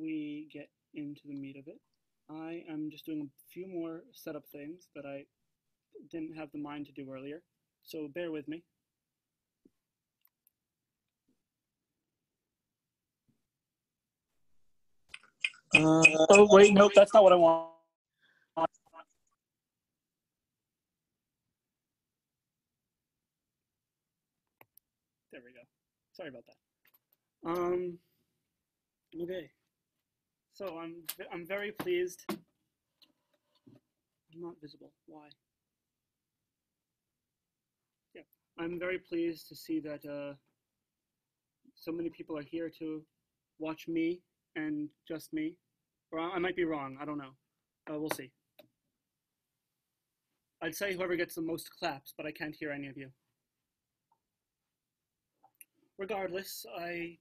we get into the meat of it, I am just doing a few more setup things that I didn't have the mind to do earlier, so bear with me. Uh, oh, wait, nope, that's not what I want. There we go. Sorry about that. Um, okay. So I'm, I'm very pleased. I'm not visible. Why? Yeah, I'm very pleased to see that uh, so many people are here to watch me and just me. Or I might be wrong. I don't know. Uh, we'll see. I'd say whoever gets the most claps, but I can't hear any of you. Regardless, I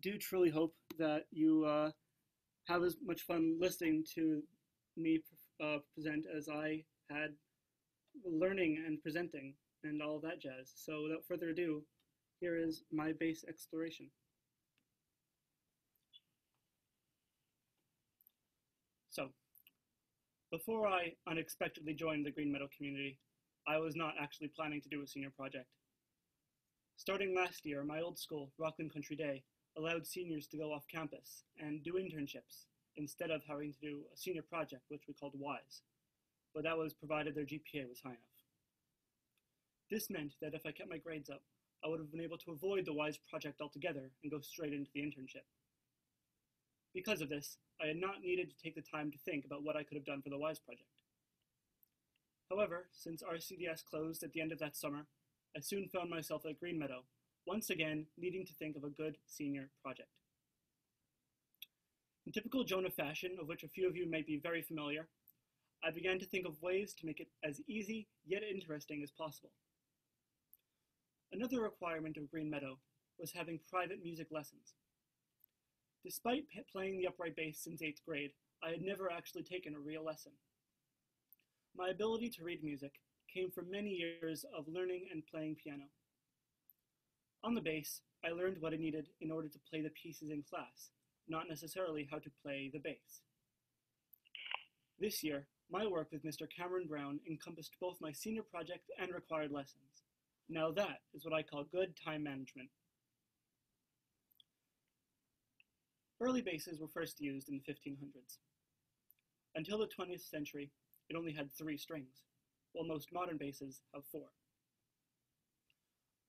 do truly hope that you uh, have as much fun listening to me uh, present as I had learning and presenting and all that jazz. So without further ado, here is my bass exploration. So, before I unexpectedly joined the Green Meadow community, I was not actually planning to do a senior project. Starting last year, my old school, Rockland Country Day, allowed seniors to go off campus and do internships instead of having to do a senior project, which we called WISE, but that was provided their GPA was high enough. This meant that if I kept my grades up, I would have been able to avoid the WISE project altogether and go straight into the internship. Because of this, I had not needed to take the time to think about what I could have done for the WISE project. However, since RCDS closed at the end of that summer, I soon found myself at Green Meadow, once again needing to think of a good senior project. In typical Jonah fashion, of which a few of you may be very familiar, I began to think of ways to make it as easy yet interesting as possible. Another requirement of Green Meadow was having private music lessons. Despite playing the upright bass since 8th grade, I had never actually taken a real lesson. My ability to read music came from many years of learning and playing piano. On the bass, I learned what I needed in order to play the pieces in class, not necessarily how to play the bass. This year, my work with Mr. Cameron Brown encompassed both my senior project and required lessons. Now that is what I call good time management. Early basses were first used in the 1500s. Until the 20th century, it only had three strings, while most modern basses have four.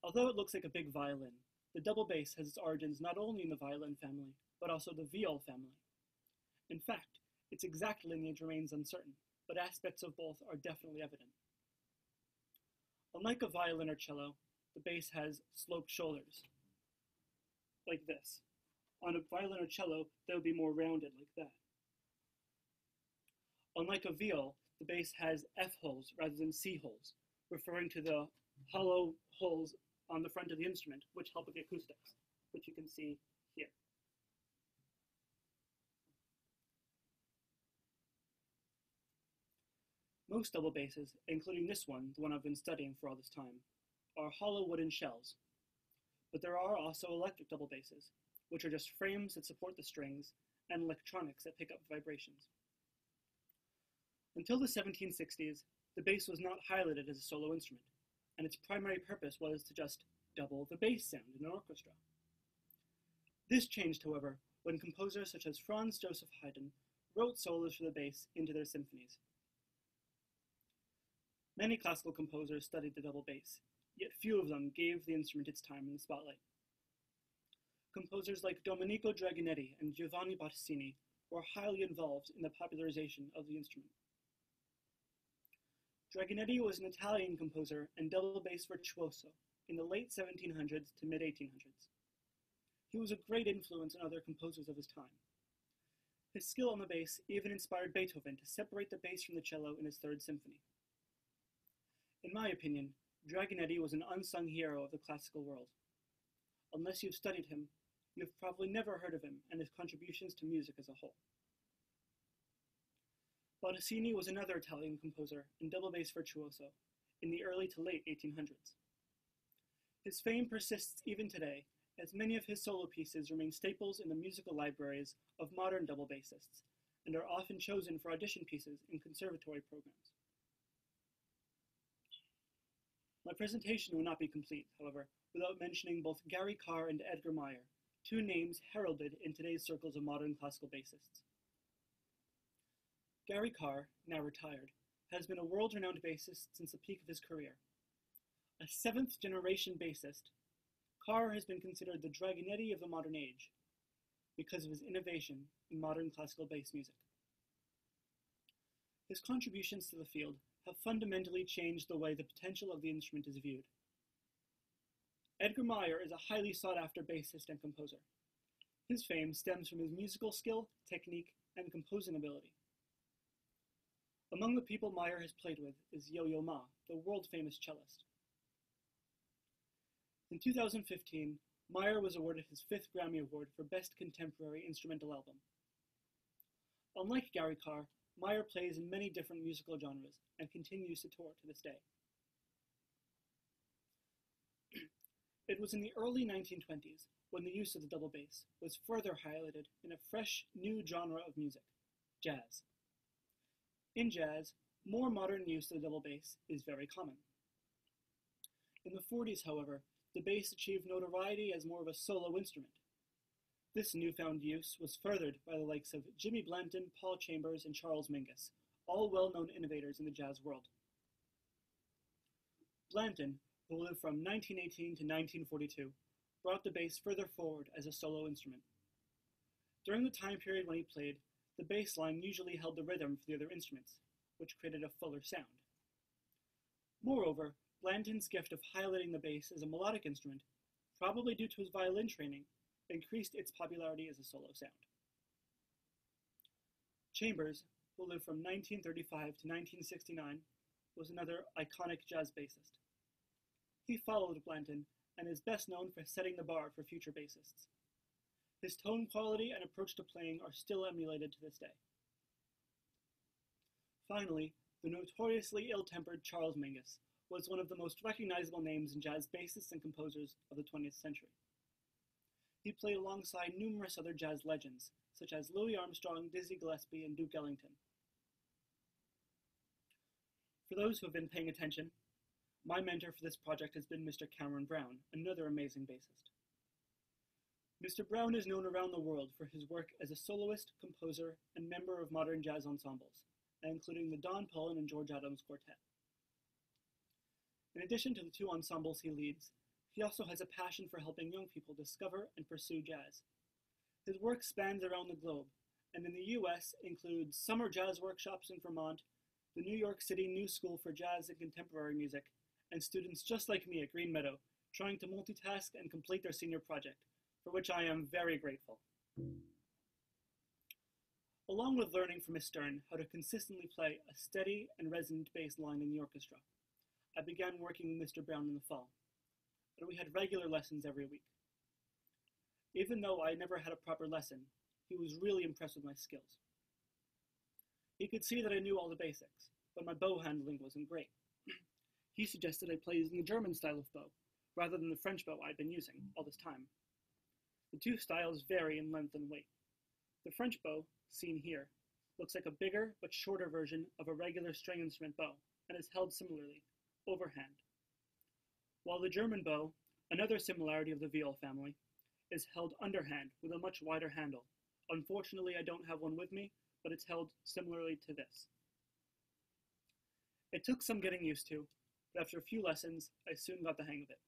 Although it looks like a big violin, the double bass has its origins not only in the violin family, but also the viol family. In fact, its exact lineage remains uncertain, but aspects of both are definitely evident. Unlike a violin or cello, the bass has sloped shoulders, like this. On a violin or cello, they would be more rounded like that. Unlike a viol, the bass has F holes rather than C holes, referring to the hollow holes on the front of the instrument, which help with the acoustics, which you can see here. Most double basses, including this one, the one I've been studying for all this time, are hollow wooden shells. But there are also electric double basses, which are just frames that support the strings and electronics that pick up vibrations. Until the 1760s, the bass was not highlighted as a solo instrument, and its primary purpose was to just double the bass sound in an orchestra. This changed, however, when composers such as Franz Joseph Haydn wrote solos for the bass into their symphonies. Many classical composers studied the double bass, yet few of them gave the instrument its time in the spotlight. Composers like Domenico Dragonetti and Giovanni Bottesini were highly involved in the popularization of the instrument. Dragonetti was an Italian composer and double bass virtuoso in the late 1700s to mid 1800s. He was a great influence on other composers of his time. His skill on the bass even inspired Beethoven to separate the bass from the cello in his Third Symphony. In my opinion, Dragonetti was an unsung hero of the classical world. Unless you've studied him, You've probably never heard of him and his contributions to music as a whole. Bottesini was another Italian composer and double bass virtuoso in the early to late 1800s. His fame persists even today as many of his solo pieces remain staples in the musical libraries of modern double bassists and are often chosen for audition pieces in conservatory programs. My presentation will not be complete, however, without mentioning both Gary Karr and Edgar Meyer, two names heralded in today's circles of modern classical bassists. Gary Karr, now retired, has been a world-renowned bassist since the peak of his career. A seventh-generation bassist, Karr has been considered the Dragonetti of the modern age because of his innovation in modern classical bass music. His contributions to the field have fundamentally changed the way the potential of the instrument is viewed. Edgar Meyer is a highly sought-after bassist and composer. His fame stems from his musical skill, technique, and composing ability. Among the people Meyer has played with is Yo-Yo Ma, the world-famous cellist. In 2015, Meyer was awarded his fifth Grammy Award for Best Contemporary Instrumental Album. Unlike Gary Karr, Meyer plays in many different musical genres and continues to tour to this day. it was in the early 1920s when the use of the double bass was further highlighted in a fresh new genre of music, jazz. In jazz, more modern use of the double bass is very common. In the 40s, however, the bass achieved notoriety as more of a solo instrument. This newfound use was furthered by the likes of Jimmy Blanton, Paul Chambers, and Charles Mingus, all well-known innovators in the jazz world. Blanton, who lived from 1918 to 1942, brought the bass further forward as a solo instrument. During the time period when he played, the bass line usually held the rhythm for the other instruments, which created a fuller sound. Moreover, Blanton's gift of highlighting the bass as a melodic instrument, probably due to his violin training, increased its popularity as a solo sound. Chambers, who lived from 1935 to 1969, was another iconic jazz bassist. He followed Blanton and is best known for setting the bar for future bassists. His tone quality and approach to playing are still emulated to this day. Finally, the notoriously ill-tempered Charles Mingus was one of the most recognizable names in jazz bassists and composers of the 20th century. He played alongside numerous other jazz legends, such as Louis Armstrong, Dizzy Gillespie, and Duke Ellington. For those who have been paying attention, my mentor for this project has been Mr. Cameron Brown, another amazing bassist. Mr. Brown is known around the world for his work as a soloist, composer, and member of modern jazz ensembles, including the Don Pullen and George Adams Quartet. In addition to the two ensembles he leads, he also has a passion for helping young people discover and pursue jazz. His work spans around the globe, and in the US includes summer jazz workshops in Vermont, the New York City New School for Jazz and Contemporary Music, and students just like me at Green Meadow trying to multitask and complete their senior project, for which I am very grateful. Along with learning from Stern how to consistently play a steady and resonant bass line in the orchestra, I began working with Mr. Brown in the fall, and we had regular lessons every week. Even though I never had a proper lesson, he was really impressed with my skills. He could see that I knew all the basics, but my bow handling wasn't great. he suggested I play using the German style of bow, rather than the French bow I'd been using all this time. The two styles vary in length and weight. The French bow, seen here, looks like a bigger but shorter version of a regular string instrument bow, and is held similarly, overhand. While the German bow, another similarity of the viol family, is held underhand with a much wider handle. Unfortunately, I don't have one with me, but it's held similarly to this. It took some getting used to, but after a few lessons, I soon got the hang of it.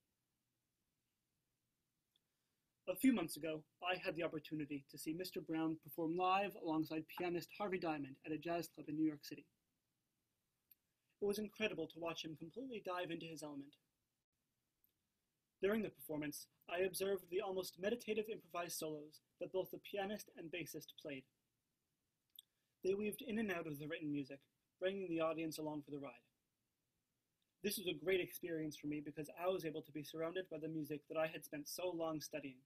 A few months ago, I had the opportunity to see Mr. Brown perform live alongside pianist Harvey Diamond at a jazz club in New York City. It was incredible to watch him completely dive into his element. During the performance, I observed the almost meditative improvised solos that both the pianist and bassist played. They weaved in and out of the written music, bringing the audience along for the ride. This was a great experience for me because I was able to be surrounded by the music that I had spent so long studying.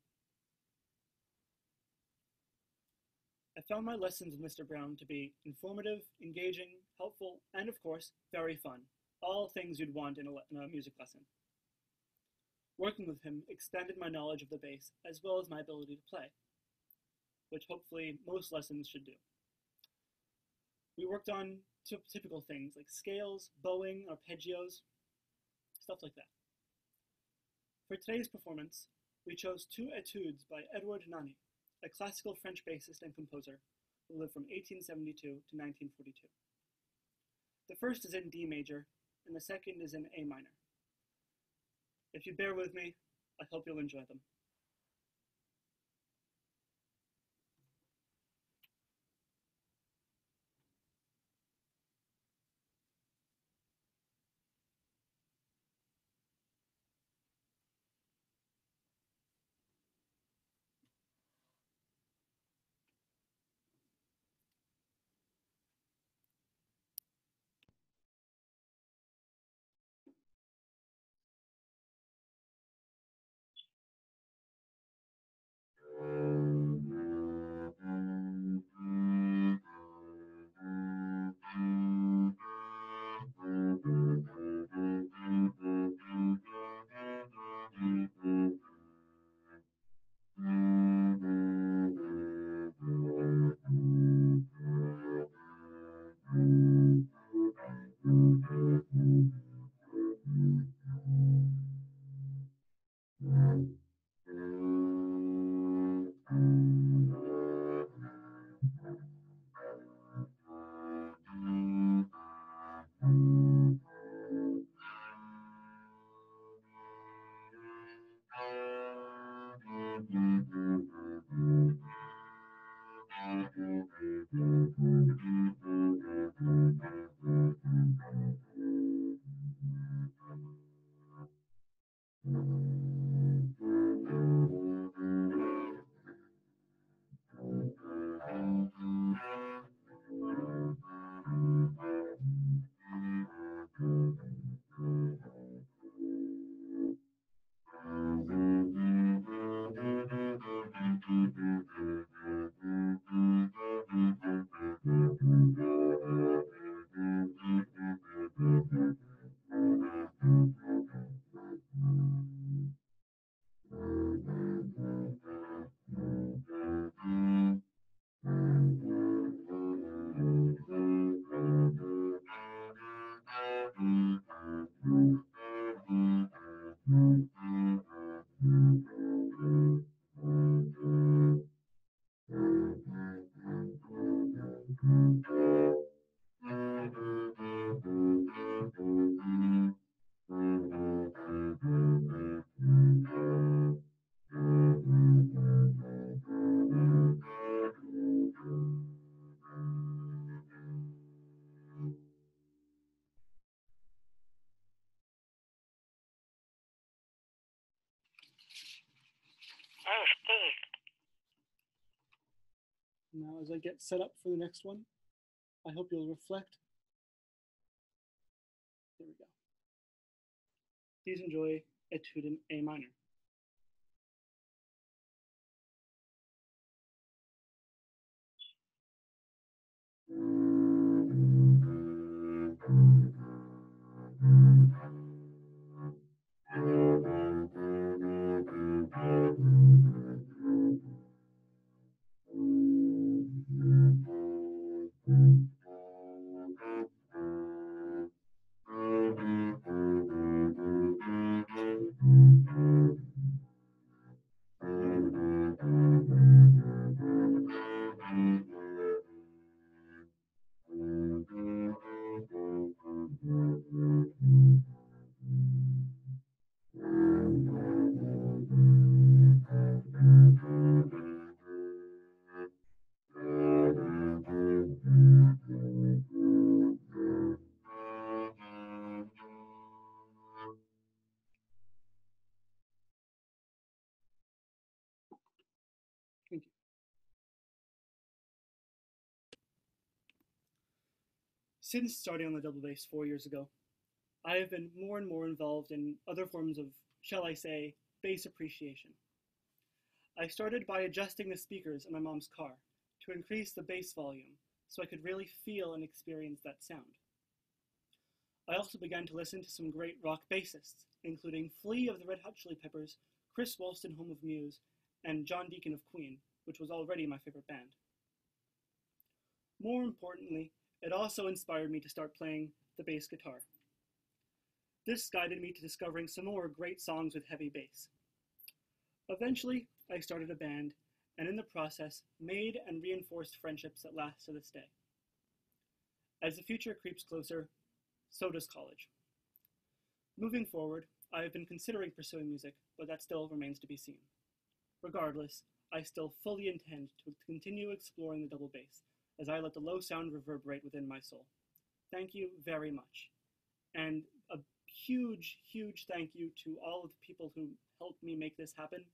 I found my lessons with Mr. Brown to be informative, engaging, helpful, and of course, very fun. All things you'd want in a, in a music lesson. Working with him expanded my knowledge of the bass as well as my ability to play, which hopefully most lessons should do. We worked on typical things like scales, bowing, arpeggios, stuff like that. For today's performance, we chose two etudes by Edward Nanny, a classical French bassist and composer who lived from 1872 to 1942. The first is in D major, and the second is in A minor. If you bear with me, I hope you'll enjoy them. As I get set up for the next one, I hope you'll reflect. There we go. Please enjoy Etude in A minor. Since starting on the double bass four years ago, I have been more and more involved in other forms of, shall I say, bass appreciation. I started by adjusting the speakers in my mom's car to increase the bass volume so I could really feel and experience that sound. I also began to listen to some great rock bassists, including Flea of the Red Hot Chili Peppers, Chris Wolstenholme of Muse, and John Deacon of Queen, which was already my favorite band. More importantly, it also inspired me to start playing the bass guitar. This guided me to discovering some more great songs with heavy bass. Eventually, I started a band, and in the process, made and reinforced friendships that last to this day. As the future creeps closer, so does college. Moving forward, I have been considering pursuing music, but that still remains to be seen. Regardless, I still fully intend to continue exploring the double bass, as I let the low sound reverberate within my soul. Thank you very much. And a huge, huge thank you to all of the people who helped me make this happen,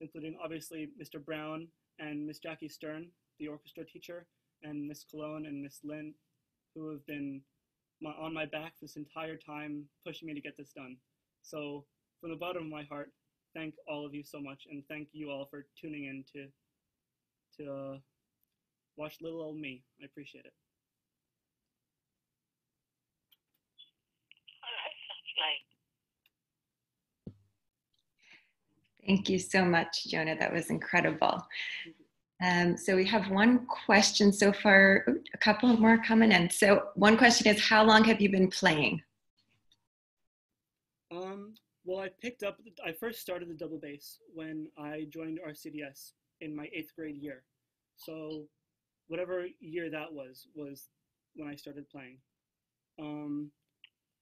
including obviously Mr. Brown and Miss Jackie Stern, the orchestra teacher, and Miss Cologne and Miss Lynn, who have been my, on my back this entire time, pushing me to get this done. So, from the bottom of my heart, thank all of you so much, and thank you all for tuning in to to uh, watch little old me. I appreciate it. Thank you so much, Jonah. That was incredible. Um, so we have one question so far, a couple more coming in. So one question is, how long have you been playing? Um, well, I picked up, I first started the double bass when I joined RCDS in my eighth grade year. So whatever year that was, was when I started playing. Um,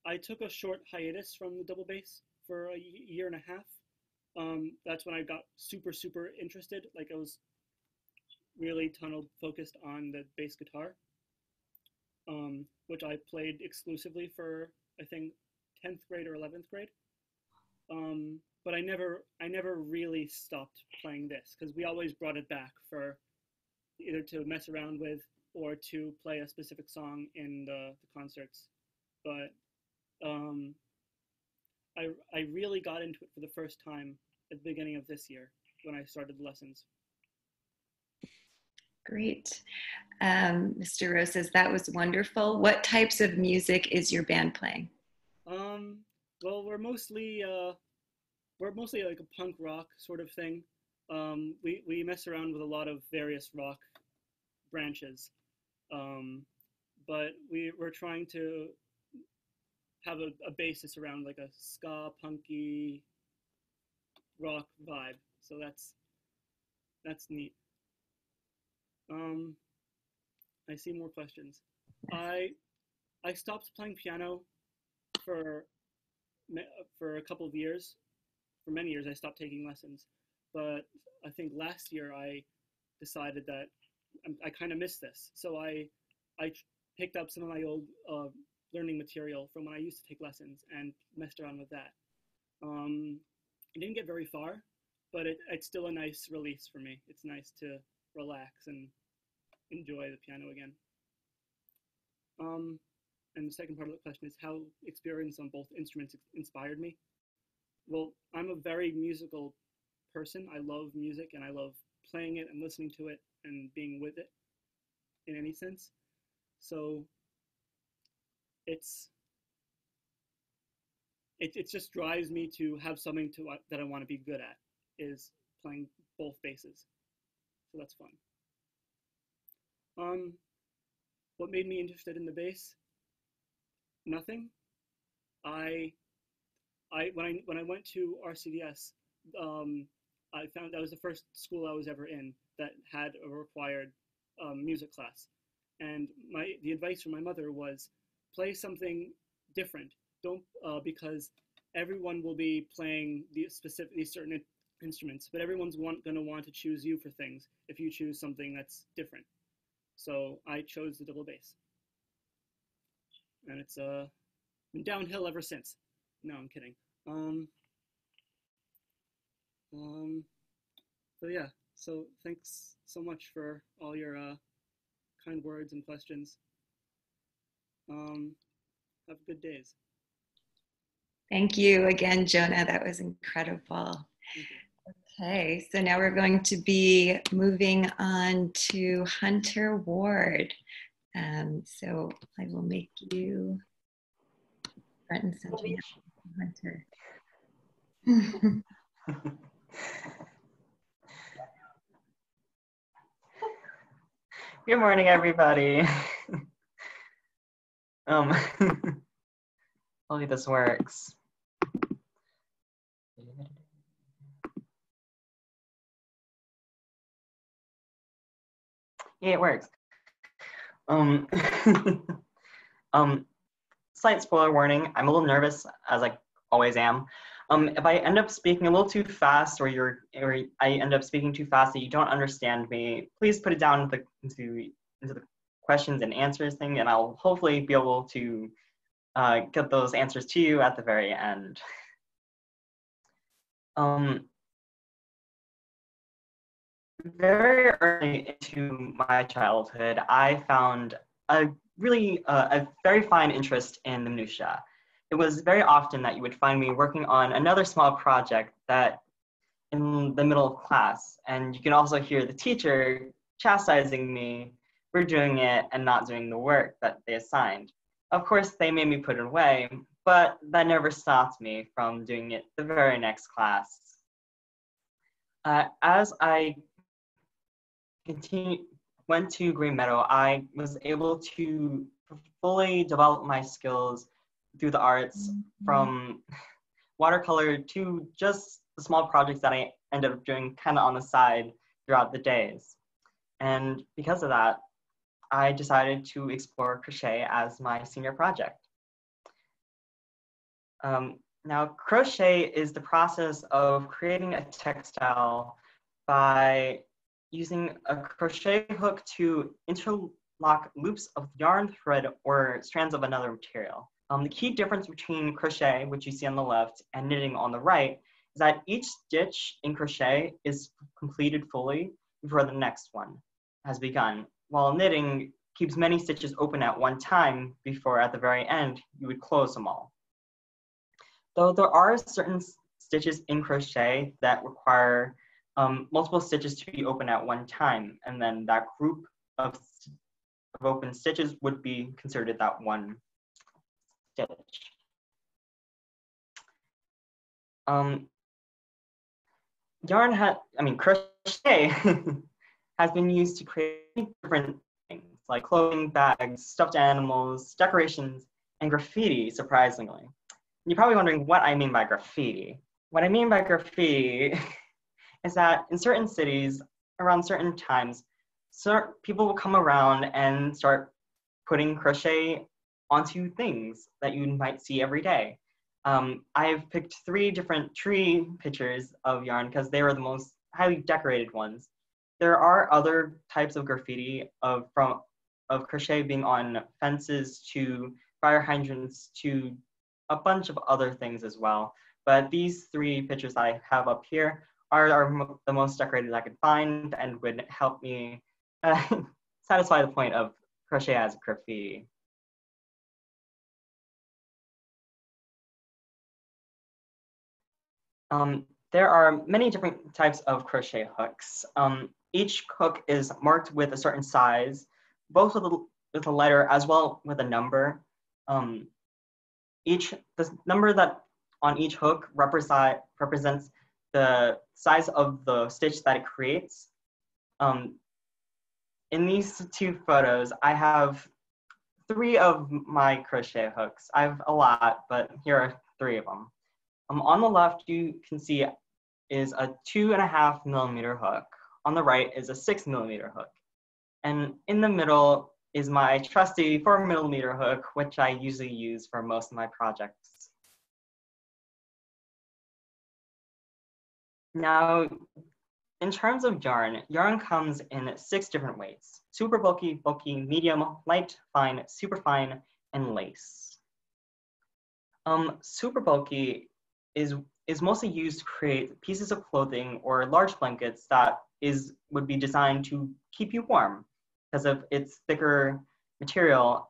I took a short hiatus from the double bass for a year and a half um, that's when I got super, super interested. Like I was really tunnel focused on the bass guitar, um, which I played exclusively for I think 10th grade or 11th grade. Um, but I never, I never really stopped playing this because we always brought it back for either to mess around with or to play a specific song in the, the concerts. But um, I, I really got into it for the first time at the beginning of this year when I started the lessons. Great. Um, Mr. Rose says that was wonderful. What types of music is your band playing? Um, well, we're mostly uh, we're mostly like a punk rock sort of thing. Um, we we mess around with a lot of various rock branches, um, but we we're trying to have a, a basis around like a ska punky rock vibe. So that's that's neat. Um, I see more questions. I I stopped playing piano for for a couple of years. For many years, I stopped taking lessons. But I think last year I decided that I, kind of missed this. So I I picked up some of my old uh, learning material from when I used to take lessons and messed around with that. Um, I didn't get very far, but it, it's still a nice release for me. It's nice to relax and enjoy the piano again. Um, and the second part of the question is how experience on both instruments inspired me. Well, I'm a very musical person. I love music and I love playing it and listening to it and being with it in any sense. So it's it, it just drives me to have something to uh, that I want to be good at is playing both basses. So that's fun. Um, what made me interested in the bass? Nothing. I, I when I when I went to RCDS, um, I found that was the first school I was ever in that had a required um, music class, and my the advice from my mother was play something different don't uh, because everyone will be playing these specific these certain instruments, but everyone's want, gonna want to choose you for things if you choose something that's different. So I chose the double bass, and it's uh been downhill ever since. No, I'm kidding. Um, um, so yeah, so thanks so much for all your uh, kind words and questions. Um, have good days. Thank you again, Jonah. That was incredible. Okay, so now we're going to be moving on to Hunter Ward. Um, so I will make you front and center. Hunter. Good morning, everybody. um, hopefully this works. Yeah, it works. Um, um, slight spoiler warning. I'm a little nervous, as I always am. Um, if I end up speaking a little too fast, or you're, or I end up speaking too fast that you don't understand me, please put it down into, into, into the questions and answers thing, and I'll hopefully be able to uh, get those answers to you at the very end. Um, very early into my childhood, I found a really uh, a very fine interest in the minutia. It was very often that you would find me working on another small project that in the middle of class, and you can also hear the teacher chastising me for doing it and not doing the work that they assigned. Of course, they made me put it away, but that never stopped me from doing it the very next class. Uh, as I continue, went to Green Meadow, I was able to fully develop my skills through the arts from watercolor to just the small projects that I ended up doing kind of on the side throughout the days. And because of that, I decided to explore crochet as my senior project. Um, now, crochet is the process of creating a textile by using a crochet hook to interlock loops of yarn thread or strands of another material. Um, the key difference between crochet, which you see on the left, and knitting on the right is that each stitch in crochet is completed fully before the next one has begun, while knitting keeps many stitches open at one time before at the very end you would close them all. Though there are certain stitches in crochet that require um, multiple stitches to be open at one time, and then that group of, of open stitches would be considered that one Um, yarn had, I mean, crochet has been used to create different things like clothing, bags, stuffed animals, decorations, and graffiti, surprisingly. You're probably wondering what I mean by graffiti. What I mean by graffiti is that in certain cities, around certain times, certain people will come around and start putting crochet onto things that you might see every day. Um, I've picked three different tree pictures of yarn because they were the most highly decorated ones. There are other types of graffiti of from of crochet being on fences to fire hydrants to a bunch of other things as well. But these three pictures I have up here are, are the most decorated I could find and would help me uh, satisfy the point of crochet as graffiti. Um, there are many different types of crochet hooks. Um, each hook is marked with a certain size, both with a, with a letter as well with a number. Um, each the number that on each hook represent, represents the size of the stitch that it creates. Um, in these two photos, I have three of my crochet hooks. I have a lot, but here are three of them. Um, on the left, you can see is a two and a half millimeter hook. On the right is a six millimeter hook. And in the middle is my trusty four millimeter hook, which I usually use for most of my projects. Now, in terms of yarn, yarn comes in six different weights. Super bulky, bulky, medium, light, fine, super fine, and lace. Um, super bulky is, is mostly used to create pieces of clothing or large blankets that is, would be designed to keep you warm because of its thicker material.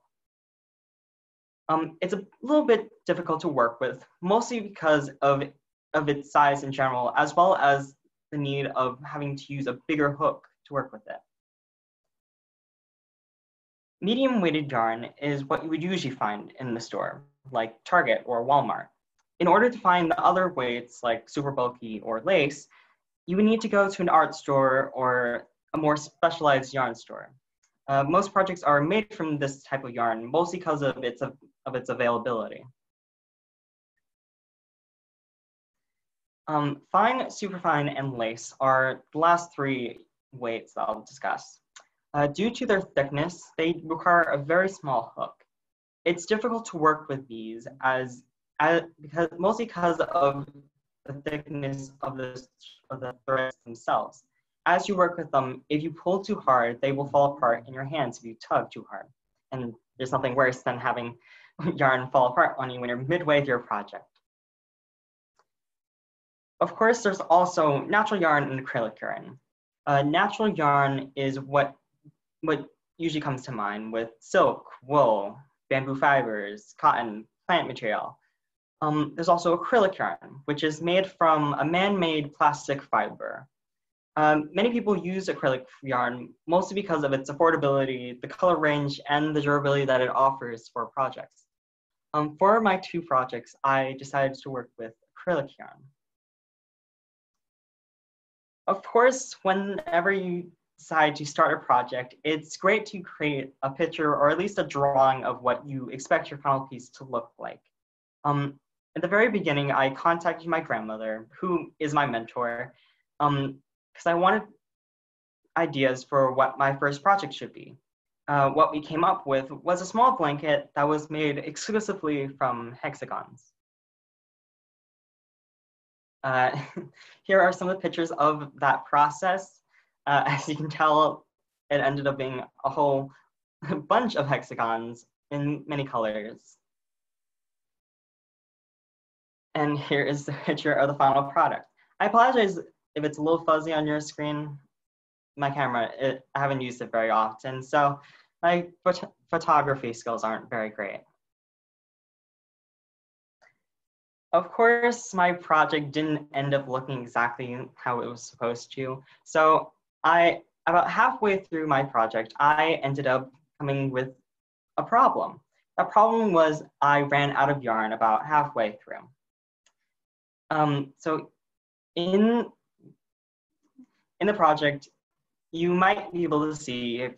Um, it's a little bit difficult to work with, mostly because of of its size in general, as well as the need of having to use a bigger hook to work with it. Medium weighted yarn is what you would usually find in the store. like Target or Walmart. In order to find the other weights like super bulky or lace, you would need to go to an art store or a more specialized yarn store. Uh, most projects are made from this type of yarn, mostly because of its, of its availability. Um, fine, superfine, and lace are the last three weights that I'll discuss. Uh, due to their thickness, they require a very small hook. It's difficult to work with these as, as because mostly because of the thickness of the, of the threads themselves. As you work with them, if you pull too hard, they will fall apart in your hands if you tug too hard. And there's nothing worse than having yarn fall apart on you when you're midway through your project. Of course, there's also natural yarn and acrylic yarn. Uh, natural yarn is what, what usually comes to mind with silk, wool, bamboo fibers, cotton, plant material. Um, there's also acrylic yarn, which is made from a man-made plastic fiber. Um, many people use acrylic yarn mostly because of its affordability, the color range, and the durability that it offers for projects. Um, for my two projects, I decided to work with acrylic yarn. Of course, whenever you decide to start a project, it's great to create a picture or at least a drawing of what you expect your final piece to look like. Um, at the very beginning, I contacted my grandmother, who is my mentor, because um, I wanted ideas for what my first project should be. Uh, what we came up with was a small blanket that was made exclusively from hexagons. Uh, here are some of the pictures of that process. Uh, as you can tell, it ended up being a whole bunch of hexagons in many colors. And here is the picture of the final product. I apologize if it's a little fuzzy on your screen. My camera, it, I haven't used it very often, so my phot photography skills aren't very great. Of course, my project didn't end up looking exactly how it was supposed to. So I, about halfway through my project, I ended up coming with a problem. The problem was I ran out of yarn about halfway through. Um, so in, in the project, you might be able to see if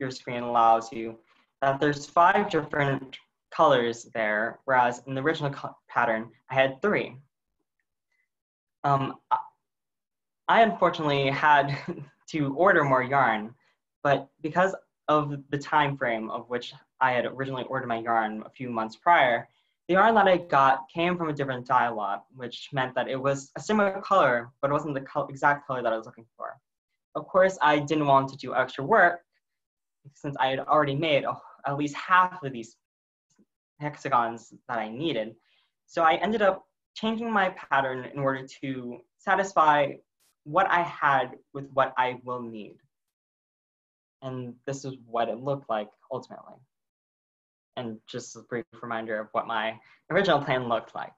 your screen allows you that there's five different colors there, whereas in the original pattern, I had three. Um, I unfortunately had to order more yarn, but because of the time frame of which I had originally ordered my yarn a few months prior, the yarn that I got came from a different dye lot, which meant that it was a similar color, but it wasn't the exact color that I was looking for. Of course, I didn't want to do extra work since I had already made at least half of these hexagons that I needed. So I ended up changing my pattern in order to satisfy what I had with what I will need. And this is what it looked like ultimately. And just a brief reminder of what my original plan looked like.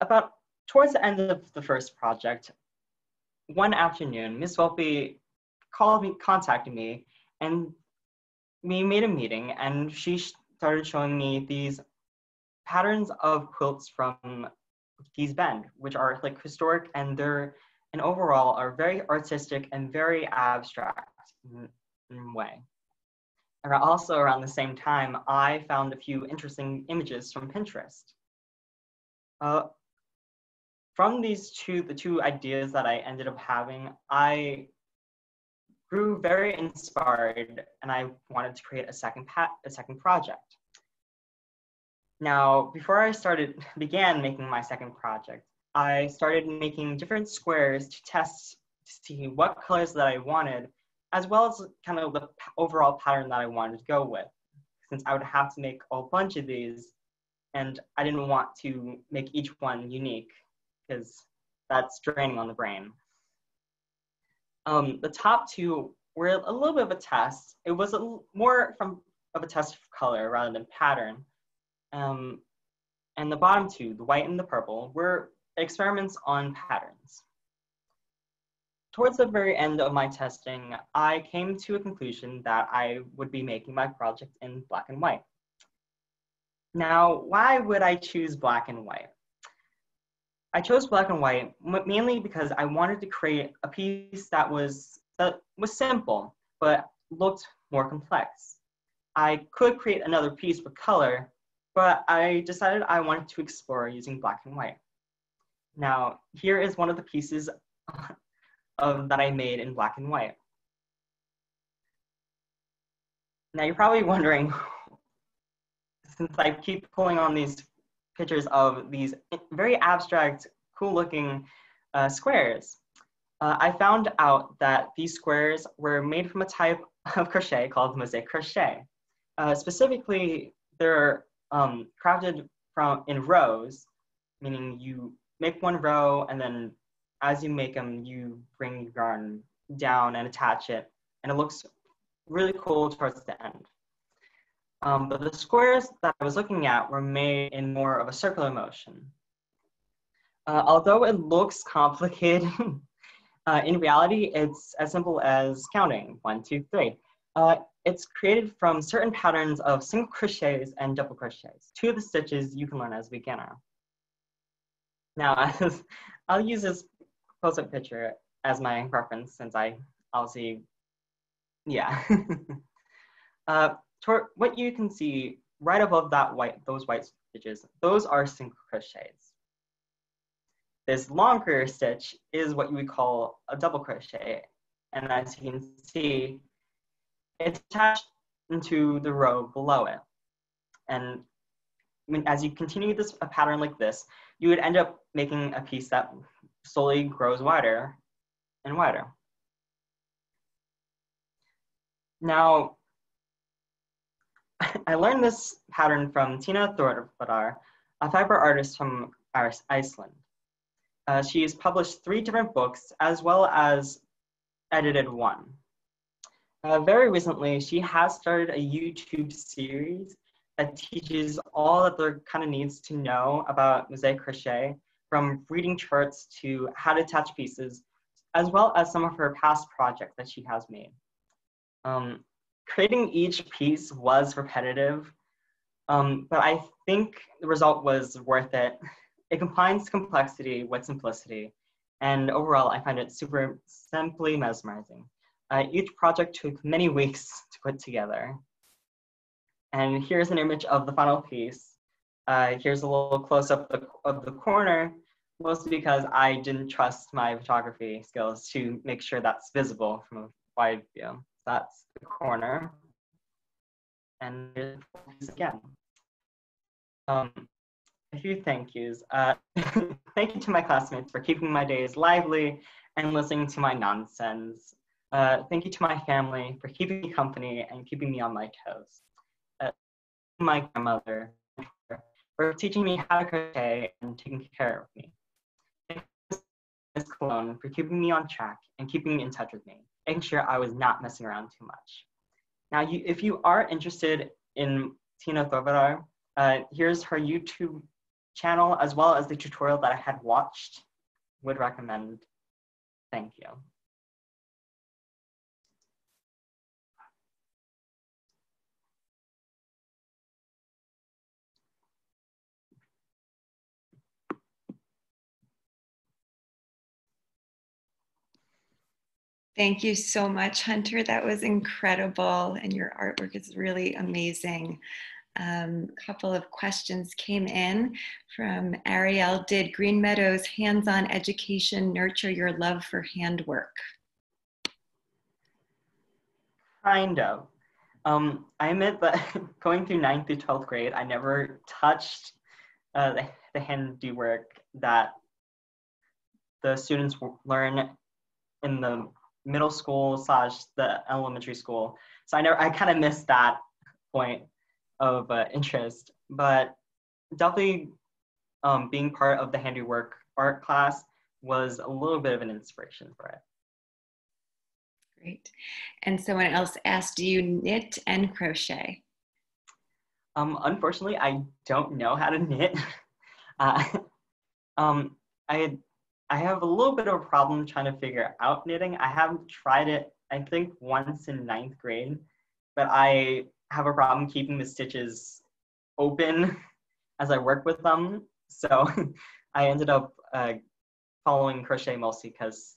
About towards the end of the first project, one afternoon, Miss Volpe called me, contacted me, and we made a meeting and she started showing me these patterns of quilts from Gee's Bend, which are like historic and they're and overall are very artistic and very abstract way. Also around the same time, I found a few interesting images from Pinterest. Uh, from these two, the two ideas that I ended up having, I grew very inspired and I wanted to create a second a second project. Now, before I started began making my second project, I started making different squares to test to see what colors that I wanted, as well as kind of the overall pattern that I wanted to go with. Since I would have to make a bunch of these, and I didn't want to make each one unique because that's draining on the brain. Um, the top two were a little bit of a test. It was a, more from of a test of color rather than pattern. Um, and the bottom two, the white and the purple, were experiments on patterns. Towards the very end of my testing, I came to a conclusion that I would be making my project in black and white. Now, why would I choose black and white? I chose black and white mainly because I wanted to create a piece that was that was simple but looked more complex. I could create another piece with color, but I decided I wanted to explore using black and white. Now, here is one of the pieces that I made in black and white. Now, you're probably wondering, since I keep pulling on these pictures of these very abstract, cool looking uh, squares, uh, I found out that these squares were made from a type of crochet called mosaic crochet. Uh, specifically, they're um, crafted from in rows, meaning you make one row and then as you make them, you bring your yarn down and attach it, and it looks really cool towards the end. Um, but the squares that I was looking at were made in more of a circular motion. Uh, although it looks complicated, uh, in reality, it's as simple as counting, one, two, three. Uh, it's created from certain patterns of single crochets and double crochets. Two of the stitches you can learn as a beginner. Now, I'll use this close-up picture as my reference since I obviously, yeah. uh, what you can see right above that white, those white stitches, those are single crochets. This longer stitch is what you would call a double crochet. And as you can see, it's attached into the row below it. And as you continue this a pattern like this, you would end up making a piece that slowly grows wider and wider. Now, I learned this pattern from Tina Thorvadar, a fiber artist from Iceland. Uh, she has published three different books as well as edited one. Uh, very recently, she has started a YouTube series that teaches all that there kind of needs to know about mosaic crochet from reading charts to how to attach pieces, as well as some of her past projects that she has made. Um, creating each piece was repetitive, um, but I think the result was worth it. It combines complexity with simplicity, and overall, I find it super simply mesmerizing. Uh, each project took many weeks to put together. And here's an image of the final piece. Uh, here's a little close up of the, of the corner, mostly because I didn't trust my photography skills to make sure that's visible from a wide view. That's the corner. And again. Um, a few thank yous. Uh, thank you to my classmates for keeping my days lively and listening to my nonsense. Uh, thank you to my family for keeping me company and keeping me on my toes. Uh, my grandmother for teaching me how to crochet and taking care of me. Ms. Cologne for keeping me on track and keeping in touch with me, making sure I was not messing around too much. Now, you, if you are interested in Tina Thorvadar, uh, here's her YouTube channel as well as the tutorial that I had watched. Would recommend. Thank you. Thank you so much, Hunter. That was incredible, and your artwork is really amazing. A um, couple of questions came in from Ariel. Did Green Meadow's hands-on education nurture your love for handwork? Kind of. Um, I admit that going through 9th through 12th grade, I never touched uh, the, the handiwork that the students learn in the middle school slash the elementary school. So I never, I kind of missed that point of uh, interest, but definitely um, being part of the handiwork art class was a little bit of an inspiration for it. Great. And someone else asked, do you knit and crochet? Um, unfortunately, I don't know how to knit. uh, um, I I have a little bit of a problem trying to figure out knitting. I haven't tried it, I think, once in ninth grade, but I have a problem keeping the stitches open as I work with them. So I ended up uh, following crochet mostly because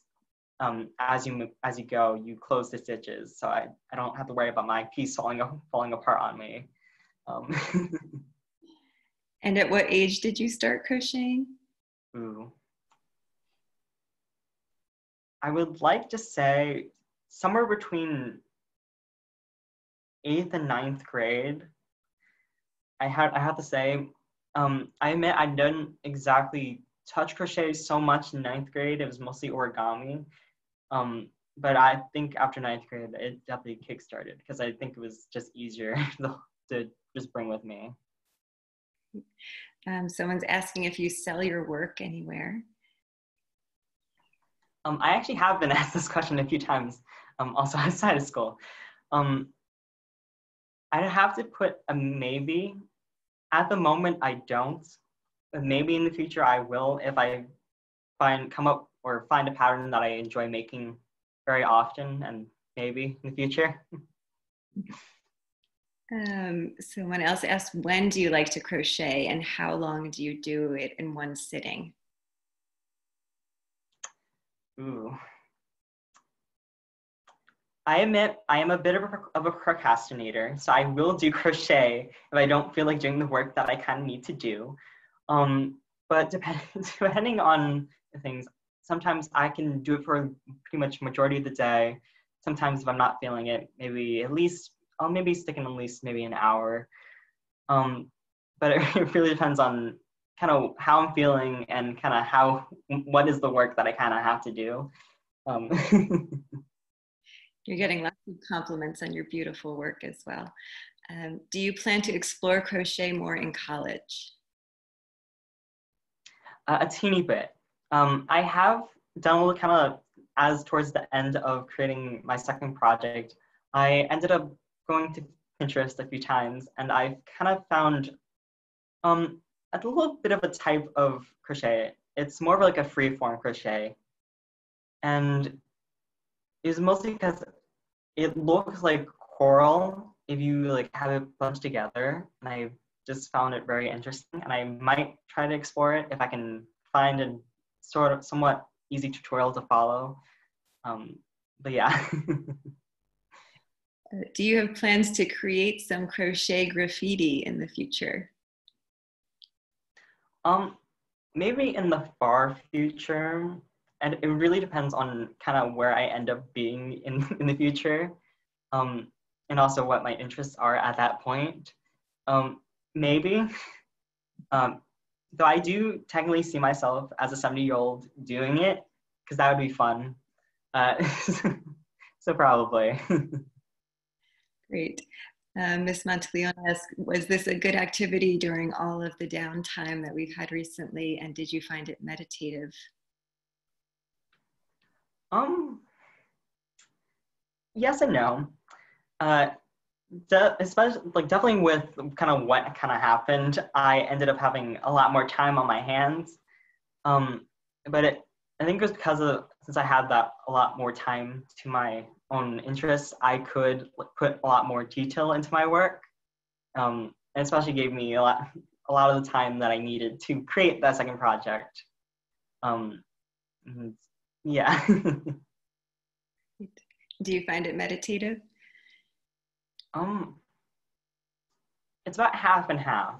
um, as you as you go, you close the stitches, so I, I don't have to worry about my piece falling falling apart on me. Um, and at what age did you start crocheting? Ooh. I would like to say somewhere between eighth and ninth grade. I had I have to say, um, I admit I didn't exactly touch crochet so much in ninth grade. It was mostly origami. Um, but I think after ninth grade, it definitely kickstarted because I think it was just easier to just bring with me. Um, someone's asking if you sell your work anywhere. Um, I actually have been asked this question a few times, um, also outside of school. Um, I have to put a maybe. At the moment, I don't. But maybe in the future, I will if I find come up or find a pattern that I enjoy making very often, and maybe in the future. um, someone else asked, when do you like to crochet, and how long do you do it in one sitting? Ooh. I admit I am a bit of a, of a procrastinator, so I will do crochet if I don't feel like doing the work that I kind of need to do. Um, but depend, depending on things, sometimes I can do it for pretty much majority of the day. Sometimes if I'm not feeling it, maybe at least I'll maybe stick in at least maybe an hour. Um, but it really depends on kind of how I'm feeling and kind of how what is the work that I kind of have to do. Um, You're getting lots of compliments on your beautiful work as well. Um, do you plan to explore crochet more in college? Uh, a teeny bit. Um, I have done a little kind of as towards the end of creating my second project, I ended up going to Pinterest a few times and I've kind of found um, a little bit of a type of crochet. It's more of like a free form crochet. And it's mostly because it looks like coral if you like have it bunched together. And I just found it very interesting and I might try to explore it if I can find a sort of somewhat easy tutorial to follow. Um, but yeah. Uh, do you have plans to create some crochet graffiti in the future? Um, maybe in the far future, and it really depends on kind of where I end up being in, in the future, um, and also what my interests are at that point. Um, maybe, um, though I do technically see myself as a 70 year old doing it, because that would be fun. Uh, so probably. Great. Uh, Ms. Monteleone was this a good activity during all of the downtime that we've had recently, and did you find it meditative? Um, yes and no. Uh, de- especially like definitely with kind of what kind of happened, I ended up having a lot more time on my hands. Um, but it, I think it was because of since I had that a lot more time to my own interests, I could put a lot more detail into my work. Um, and especially gave me a lot, a lot of the time that I needed to create that second project. Um, yeah. Do you find it meditative? Um, it's about half and half.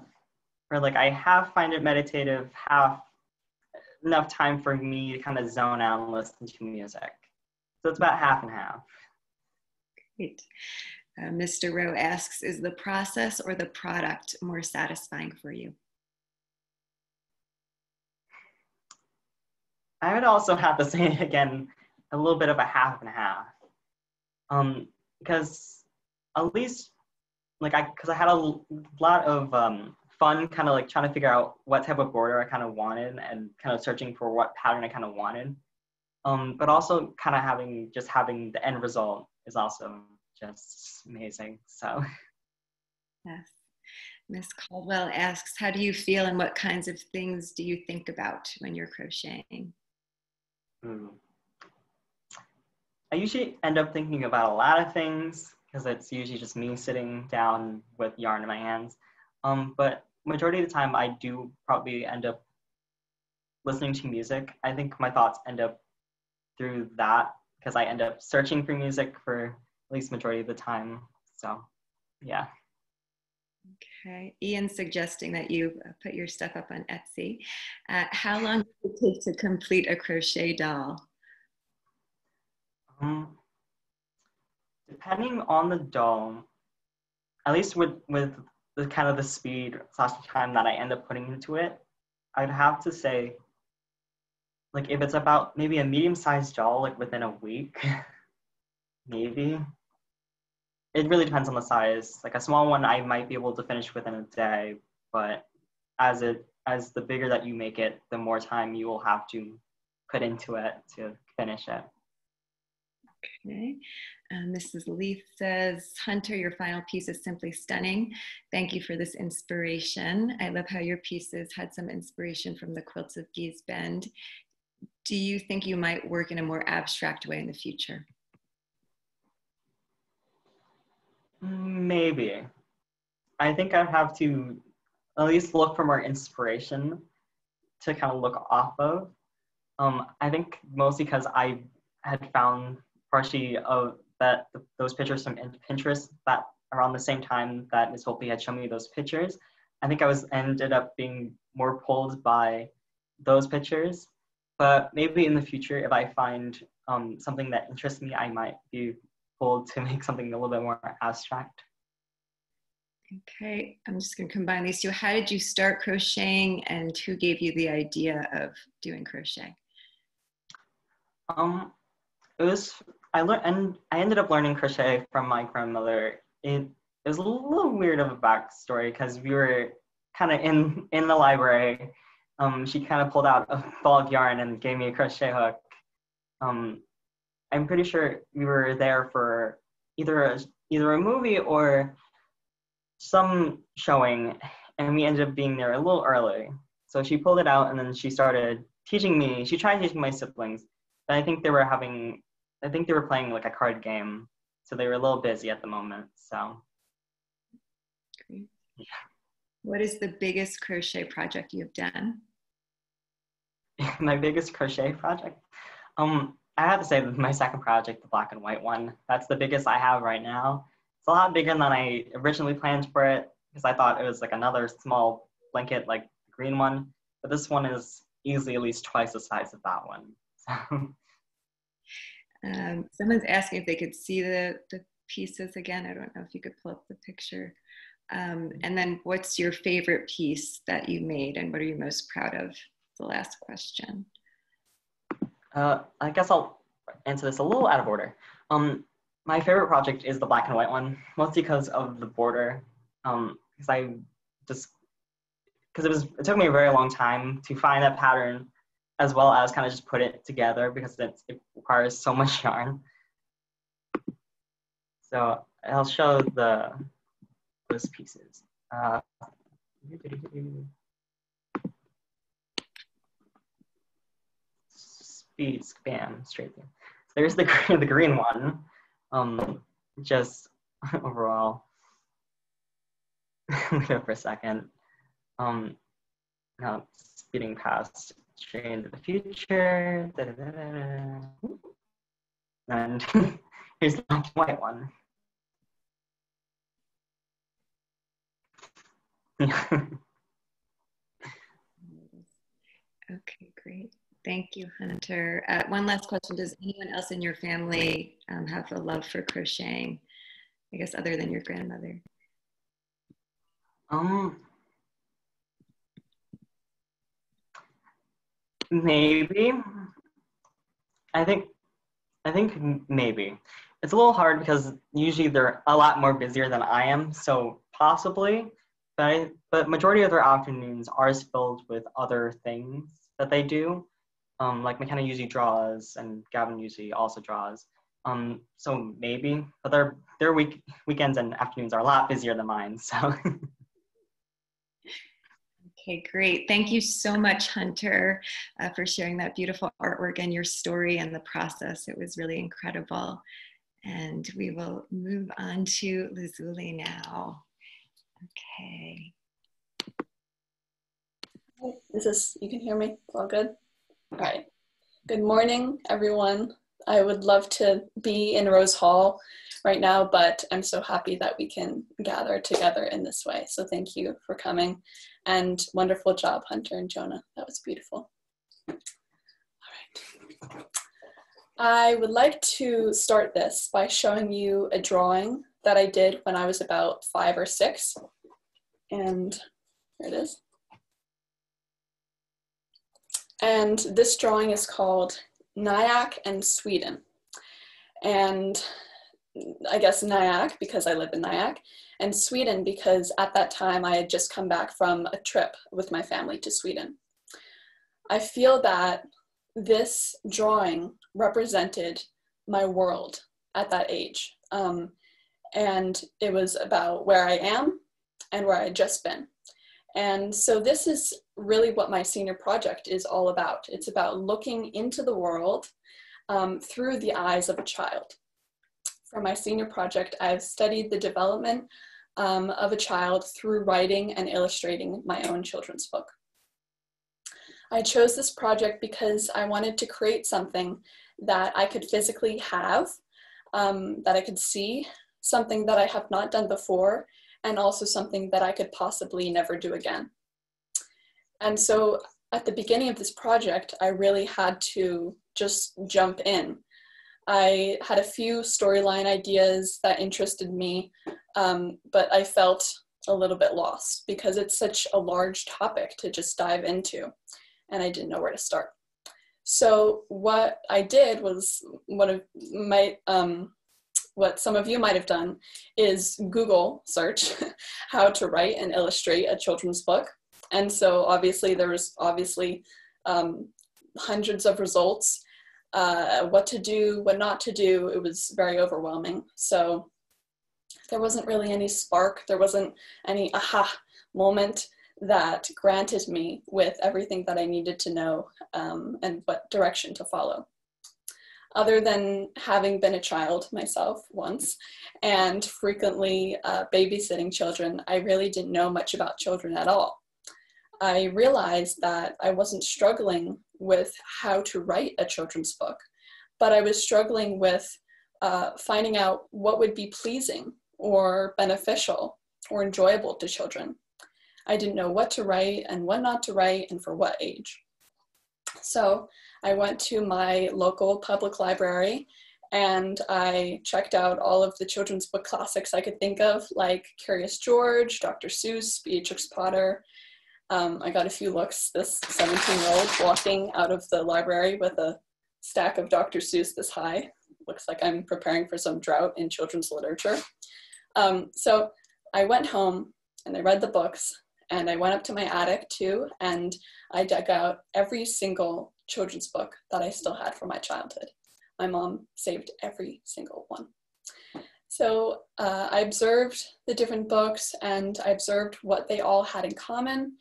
Or like I half find it meditative, half enough time for me to kind of zone out and listen to music. So it's about half and half. Great. Uh, Mr. Rowe asks, is the process or the product more satisfying for you? I would also have to say again, a little bit of a half and half. Um, because at least, like I, because I had a lot of um, fun kind of like trying to figure out what type of border I kind of wanted and kind of searching for what pattern I kind of wanted. Um, but also kind of having, just having the end result is also just amazing. So. Yes. Miss Caldwell asks, how do you feel and what kinds of things do you think about when you're crocheting? Hmm. I usually end up thinking about a lot of things because it's usually just me sitting down with yarn in my hands. Um, but majority of the time, I do probably end up listening to music. I think my thoughts end up through that because I end up searching for music for at least majority of the time. So, yeah. Okay. Ian's suggesting that you uh, put your stuff up on Etsy. Uh, how long does it take to complete a crochet doll? Um, depending on the doll, at least with with the kind of the speed slash time that I end up putting into it, I'd have to say, like if it's about maybe a medium sized doll, like within a week, maybe. It really depends on the size. Like a small one, I might be able to finish within a day, but as it as the bigger that you make it, the more time you will have to put into it to finish it. Okay. Um, Mrs. Leith says, Hunter, your final piece is simply stunning. Thank you for this inspiration. I love how your pieces had some inspiration from the quilts of Gee's Bend. Do you think you might work in a more abstract way in the future? Maybe. I think I'd have to at least look for more inspiration to kind of look off of. Um, I think mostly because I had found partially of that those pictures from Pinterest that around the same time that Ms. Holtby had shown me those pictures. I think I was ended up being more pulled by those pictures. But maybe in the future, if I find um, something that interests me, I might be pulled to make something a little bit more abstract. Okay, I'm just going to combine these two. How did you start crocheting, and who gave you the idea of doing crochet? Um, it was I learned and I ended up learning crochet from my grandmother. It, was a little weird of a backstory because we were kind of in in the library. Um, she kind of pulled out a ball of yarn and gave me a crochet hook. Um, I'm pretty sure we were there for either a, either a movie or some showing, and we ended up being there a little early. So she pulled it out, and then she started teaching me. She tried teaching my siblings, but I think they were having I think they were playing like a card game, so they were a little busy at the moment. So. Great. Yeah. What is the biggest crochet project you've done? my biggest crochet project? Um, I have to say my second project, the black and white one, that's the biggest I have right now. It's a lot bigger than I originally planned for it because I thought it was like another small blanket, like the green one. But this one is easily at least twice the size of that one. So. Um, someone's asking if they could see the, the pieces again. I don't know if you could pull up the picture. Um, and then what's your favorite piece that you made and what are you most proud of? The last question. Uh, I guess I'll answer this a little out of order. Um, my favorite project is the black and white one, mostly because of the border. Um, because I just because it was it took me a very long time to find that pattern as well as kind of just put it together because it requires so much yarn. So I'll show the those pieces. Uh, speed spam straight. So there's the green, the green one. Um, just overall. Wait for a second. Um, now speeding past straight into the future. Da, da, da, and here's the black and white one. okay, great. Thank you, Hunter. Uh, one last question. Does anyone else in your family um, have a love for crocheting? I guess other than your grandmother? Um, Maybe. I think I think maybe. It's a little hard because usually they're a lot more busier than I am, so possibly. But I, but majority of their afternoons are filled with other things that they do. Um, like McKenna usually draws, and Gavin usually also draws. Um, so maybe, but their their week weekends and afternoons are a lot busier than mine. So. Okay, great. Thank you so much, Hunter, uh, for sharing that beautiful artwork and your story and the process. It was really incredible. And we will move on to Lazuli now. Okay. Is this, you can hear me? It's All good? All right. Good morning, everyone. I would love to be in Rose Hall right now, but I'm so happy that we can gather together in this way. So thank you for coming and wonderful job, Hunter and Jonah. That was beautiful. All right. I would like to start this by showing you a drawing that I did when I was about five or six. And here it is. And this drawing is called Nyack and Sweden. And I guess Nyack because I live in Nyack, and Sweden because at that time I had just come back from a trip with my family to Sweden. I feel that this drawing represented my world at that age. Um, and it was about where I am and where I had just been. And so this is really what my senior project is all about. It's about looking into the world um, through the eyes of a child. For my senior project, I've studied the development um, of a child through writing and illustrating my own children's book. I chose this project because I wanted to create something that I could physically have, um, that I could see, something that I have not done before, and also something that I could possibly never do again. And so at the beginning of this project, I really had to just jump in. I had a few storyline ideas that interested me, um, but I felt a little bit lost because it's such a large topic to just dive into, and I didn't know where to start. So what I did was one of my um, what some of you might have done is Google search how to write and illustrate a children's book, and so obviously there was obviously um, hundreds of results uh, what to do, what not to do. It was very overwhelming. So there wasn't really any spark, there wasn't any aha moment that granted me with everything that I needed to know um, and what direction to follow. Other than having been a child myself once and frequently uh, babysitting children, I really didn't know much about children at all. I realized that I wasn't struggling with how to write a children's book, but I was struggling with uh, finding out what would be pleasing or beneficial or enjoyable to children. I didn't know what to write and what not to write and for what age. So I went to my local public library and I checked out all of the children's book classics I could think of, like Curious George, Dr. Seuss, Beatrix Potter, um, I got a few looks. This 17 year old walking out of the library with a stack of Dr. Seuss this high. Looks like I'm preparing for some drought in children's literature. Um, so I went home and I read the books and I went up to my attic too and I dug out every single children's book that I still had from my childhood. My mom saved every single one. So uh, I observed the different books and I observed what they all had in common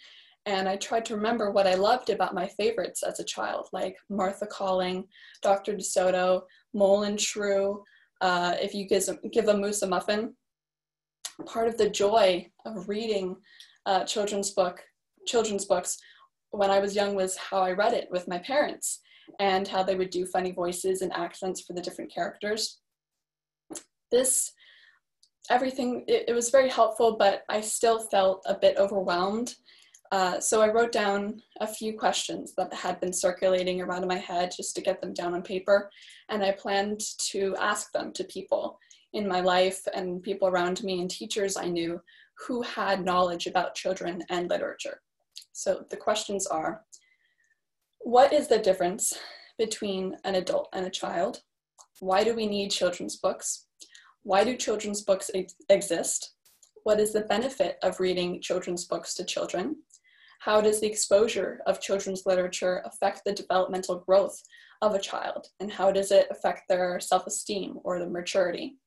and I tried to remember what I loved about my favorites as a child, like Martha Calling, Dr. DeSoto, Mole and Shrew, uh, If You give, give a Moose a Muffin. Part of the joy of reading uh, children's book, children's books when I was young was how I read it with my parents and how they would do funny voices and accents for the different characters. This everything it, it was very helpful, but I still felt a bit overwhelmed uh, so I wrote down a few questions that had been circulating around in my head just to get them down on paper. And I planned to ask them to people in my life and people around me and teachers I knew who had knowledge about children and literature. So the questions are, what is the difference between an adult and a child? Why do we need children's books? Why do children's books ex exist? What is the benefit of reading children's books to children? How does the exposure of children's literature affect the developmental growth of a child? And how does it affect their self esteem or their maturity?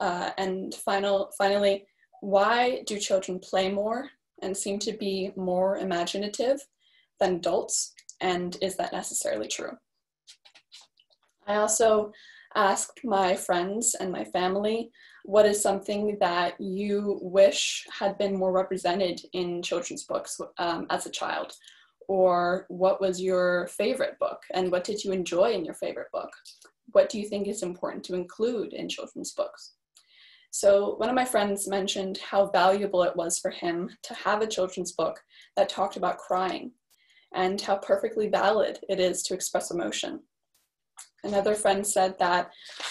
Uh, and final, finally, why do children play more and seem to be more imaginative than adults, and is that necessarily true? I also asked my friends and my family what is something that you wish had been more represented in children's books um, as a child? Or what was your favorite book and what did you enjoy in your favorite book? What do you think is important to include in children's books? So, one of my friends mentioned how valuable it was for him to have a children's book that talked about crying and how perfectly valid it is to express emotion. Another friend said that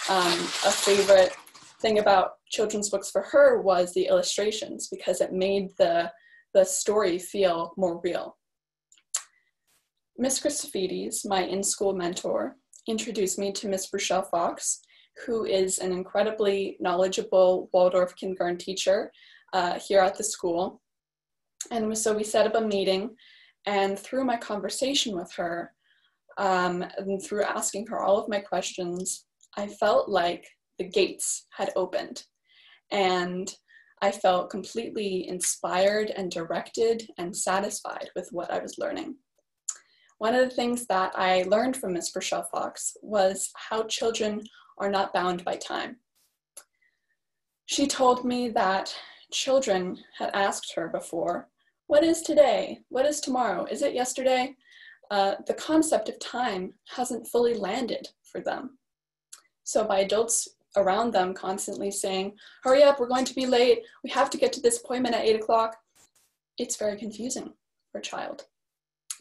um, a favorite thing about children's books for her was the illustrations because it made the, the story feel more real. Miss Christofides, my in-school mentor, introduced me to Miss Rochelle Fox, who is an incredibly knowledgeable Waldorf kindergarten teacher uh, here at the school. And so we set up a meeting, and through my conversation with her, um, and through asking her all of my questions, I felt like the gates had opened. And I felt completely inspired and directed and satisfied with what I was learning. One of the things that I learned from Ms. Rochelle Fox was how children are not bound by time. She told me that children had asked her before, What is today? What is tomorrow? Is it yesterday? Uh, the concept of time hasn't fully landed for them. So, by adults around them constantly saying, hurry up, we're going to be late, we have to get to this appointment at 8 o'clock, it's very confusing for a child.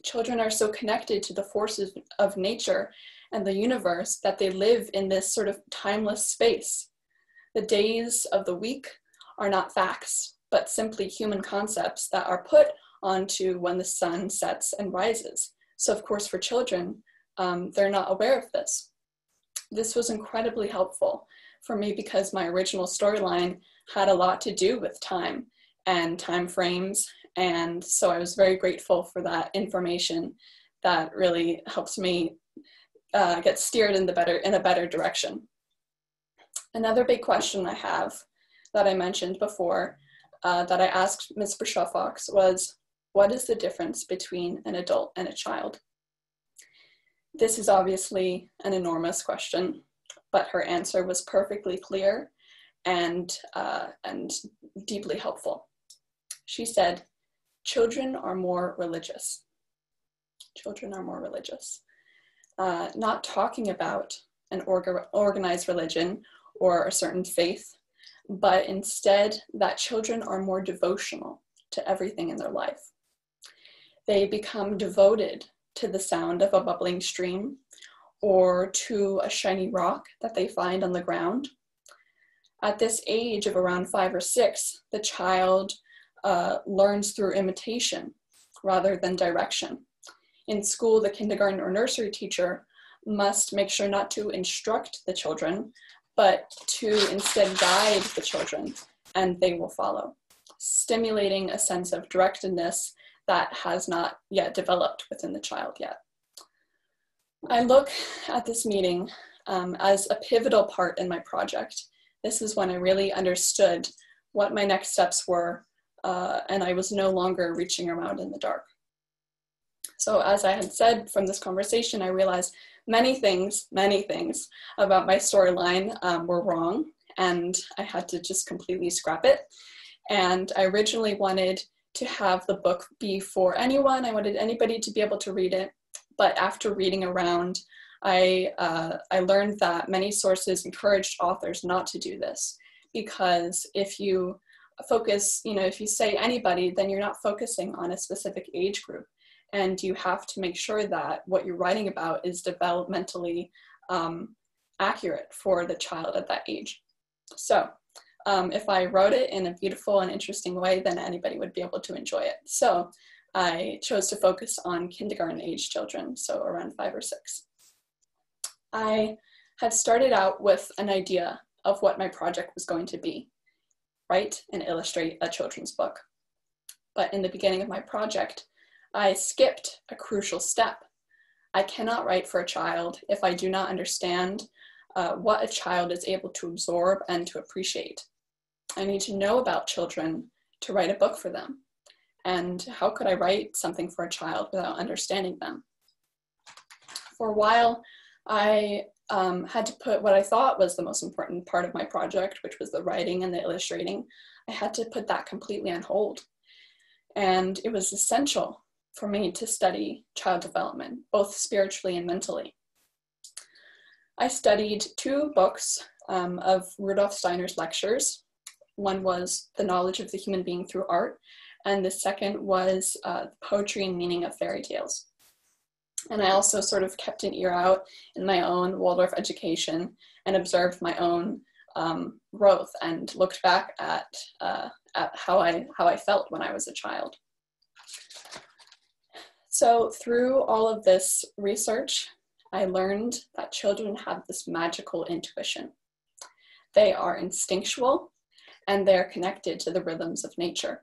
Children are so connected to the forces of nature and the universe that they live in this sort of timeless space. The days of the week are not facts, but simply human concepts that are put onto when the sun sets and rises. So, of course, for children, um, they're not aware of this. This was incredibly helpful for me because my original storyline had a lot to do with time and time frames. And so I was very grateful for that information that really helps me uh, get steered in the better in a better direction. Another big question I have that I mentioned before uh, that I asked Ms. Rochelle Fox was, what is the difference between an adult and a child? This is obviously an enormous question but her answer was perfectly clear and, uh, and deeply helpful. She said, Children are more religious. Children are more religious. Uh, not talking about an orga- organized religion or a certain faith, but instead that children are more devotional to everything in their life. They become devoted to the sound of a bubbling stream or to a shiny rock that they find on the ground. At this age of around five or six, the child uh, learns through imitation rather than direction. In school, the kindergarten or nursery teacher must make sure not to instruct the children, but to instead guide the children, and they will follow, stimulating a sense of directedness that has not yet developed within the child yet. I look at this meeting um, as a pivotal part in my project. This is when I really understood what my next steps were, uh, and I was no longer reaching around in the dark. So, as I had said from this conversation, I realized many things, many things about my storyline um, were wrong, and I had to just completely scrap it. And I originally wanted to have the book be for anyone, I wanted anybody to be able to read it but after reading around, I, uh, I learned that many sources encouraged authors not to do this because if you focus, you know, if you say anybody, then you're not focusing on a specific age group. And you have to make sure that what you're writing about is developmentally um, accurate for the child at that age. So um, if I wrote it in a beautiful and interesting way, then anybody would be able to enjoy it. So I chose to focus on kindergarten age children, so around five or six. I had started out with an idea of what my project was going to be write and illustrate a children's book. But in the beginning of my project, I skipped a crucial step. I cannot write for a child if I do not understand uh, what a child is able to absorb and to appreciate. I need to know about children to write a book for them. And how could I write something for a child without understanding them? For a while, I um, had to put what I thought was the most important part of my project, which was the writing and the illustrating. I had to put that completely on hold. And it was essential for me to study child development, both spiritually and mentally. I studied two books um, of Rudolf Steiner's lectures. One was The Knowledge of the Human Being Through Art, and the second was uh, Poetry and Meaning of Fairy Tales. And I also sort of kept an ear out in my own Waldorf education and observed my own um, growth and looked back at, uh, at how, I, how I felt when I was a child. So, through all of this research, I learned that children have this magical intuition. They are instinctual and they're connected to the rhythms of nature.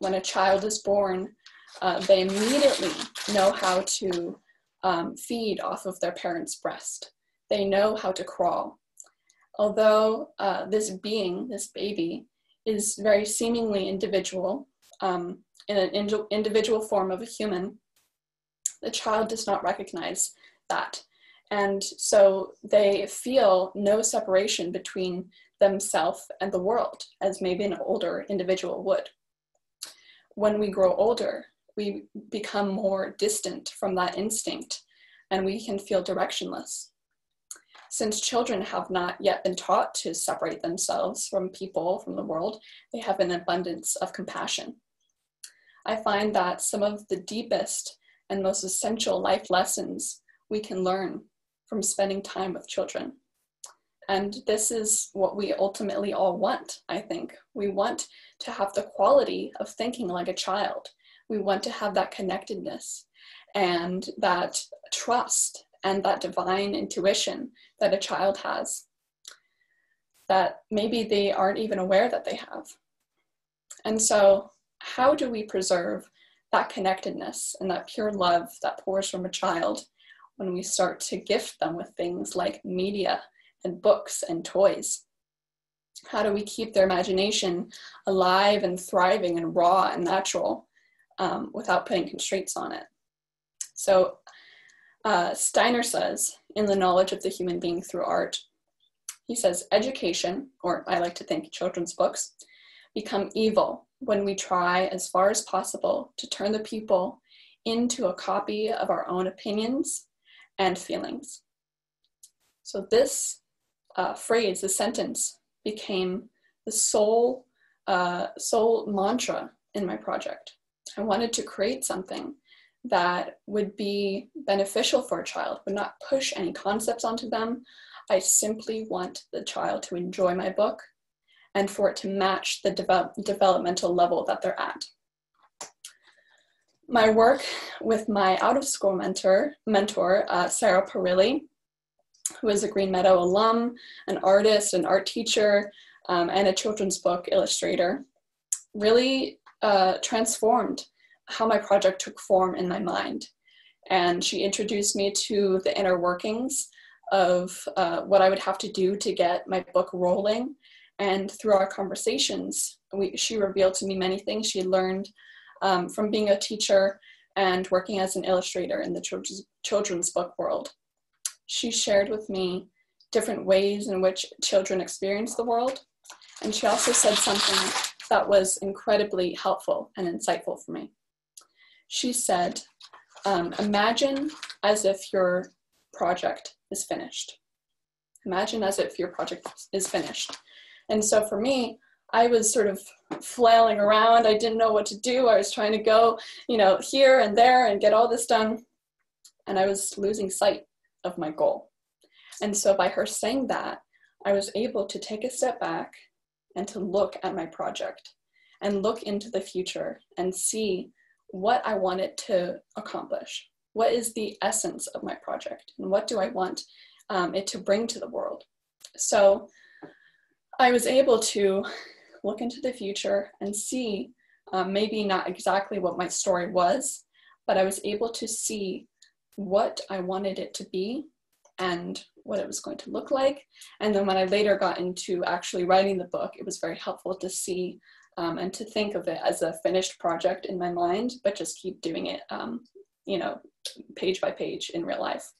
When a child is born, uh, they immediately know how to um, feed off of their parent's breast. They know how to crawl. Although uh, this being, this baby, is very seemingly individual, um, in an ind- individual form of a human, the child does not recognize that. And so they feel no separation between themselves and the world, as maybe an older individual would. When we grow older, we become more distant from that instinct and we can feel directionless. Since children have not yet been taught to separate themselves from people, from the world, they have an abundance of compassion. I find that some of the deepest and most essential life lessons we can learn from spending time with children. And this is what we ultimately all want, I think. We want to have the quality of thinking like a child. We want to have that connectedness and that trust and that divine intuition that a child has that maybe they aren't even aware that they have. And so, how do we preserve that connectedness and that pure love that pours from a child when we start to gift them with things like media and books and toys? How do we keep their imagination alive and thriving and raw and natural um, without putting constraints on it? So, uh, Steiner says in The Knowledge of the Human Being Through Art, he says, education, or I like to think children's books, become evil when we try as far as possible to turn the people into a copy of our own opinions and feelings. So this uh, phrase, this sentence, became the sole, uh, sole mantra in my project. I wanted to create something that would be beneficial for a child, would not push any concepts onto them. I simply want the child to enjoy my book and for it to match the developmental level that they're at. My work with my out of school mentor, mentor uh, Sarah Perilli, who is a Green Meadow alum, an artist, an art teacher, um, and a children's book illustrator, really uh, transformed how my project took form in my mind. And she introduced me to the inner workings of uh, what I would have to do to get my book rolling. And through our conversations, we, she revealed to me many things she learned um, from being a teacher and working as an illustrator in the children's, children's book world. She shared with me different ways in which children experience the world. And she also said something that was incredibly helpful and insightful for me she said, um, imagine as if your project is finished. Imagine as if your project is finished. And so for me, I was sort of flailing around. I didn't know what to do. I was trying to go, you know, here and there and get all this done. And I was losing sight of my goal. And so by her saying that, I was able to take a step back and to look at my project and look into the future and see what I want it to accomplish. What is the essence of my project? And what do I want um, it to bring to the world? So I was able to look into the future and see um, maybe not exactly what my story was, but I was able to see what I wanted it to be and what it was going to look like. And then when I later got into actually writing the book, it was very helpful to see um, and to think of it as a finished project in my mind, but just keep doing it, um, you know, page by page in real life.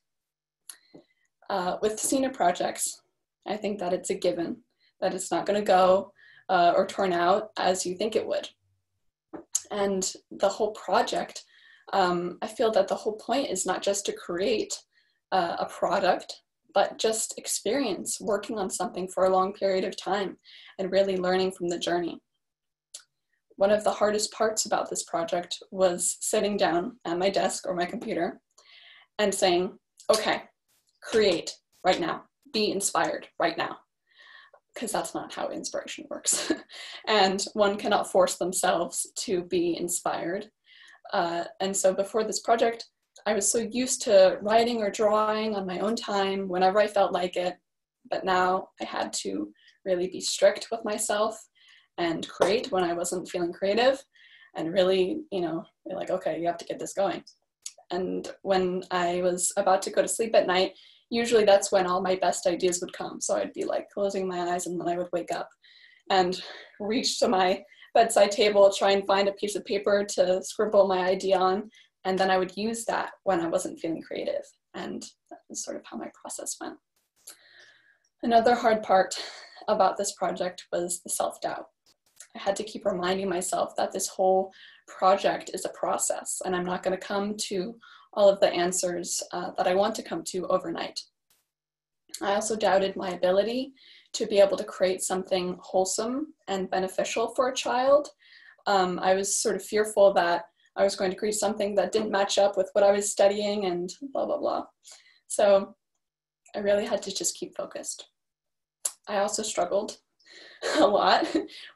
Uh, with senior projects, I think that it's a given that it's not going to go uh, or turn out as you think it would. And the whole project, um, I feel that the whole point is not just to create uh, a product, but just experience working on something for a long period of time and really learning from the journey. One of the hardest parts about this project was sitting down at my desk or my computer and saying, okay, create right now, be inspired right now because that's not how inspiration works. and one cannot force themselves to be inspired. Uh, and so before this project, I was so used to writing or drawing on my own time whenever I felt like it. But now I had to really be strict with myself and create when I wasn't feeling creative and really, you know, be like, okay, you have to get this going. And when I was about to go to sleep at night, usually that's when all my best ideas would come. So I'd be like closing my eyes and then I would wake up and reach to my bedside table, try and find a piece of paper to scribble my idea on. And then I would use that when I wasn't feeling creative. And that was sort of how my process went. Another hard part about this project was the self doubt. I had to keep reminding myself that this whole project is a process and I'm not going to come to all of the answers uh, that I want to come to overnight. I also doubted my ability to be able to create something wholesome and beneficial for a child. Um, I was sort of fearful that I was going to create something that didn't match up with what I was studying and blah, blah, blah. So I really had to just keep focused. I also struggled a lot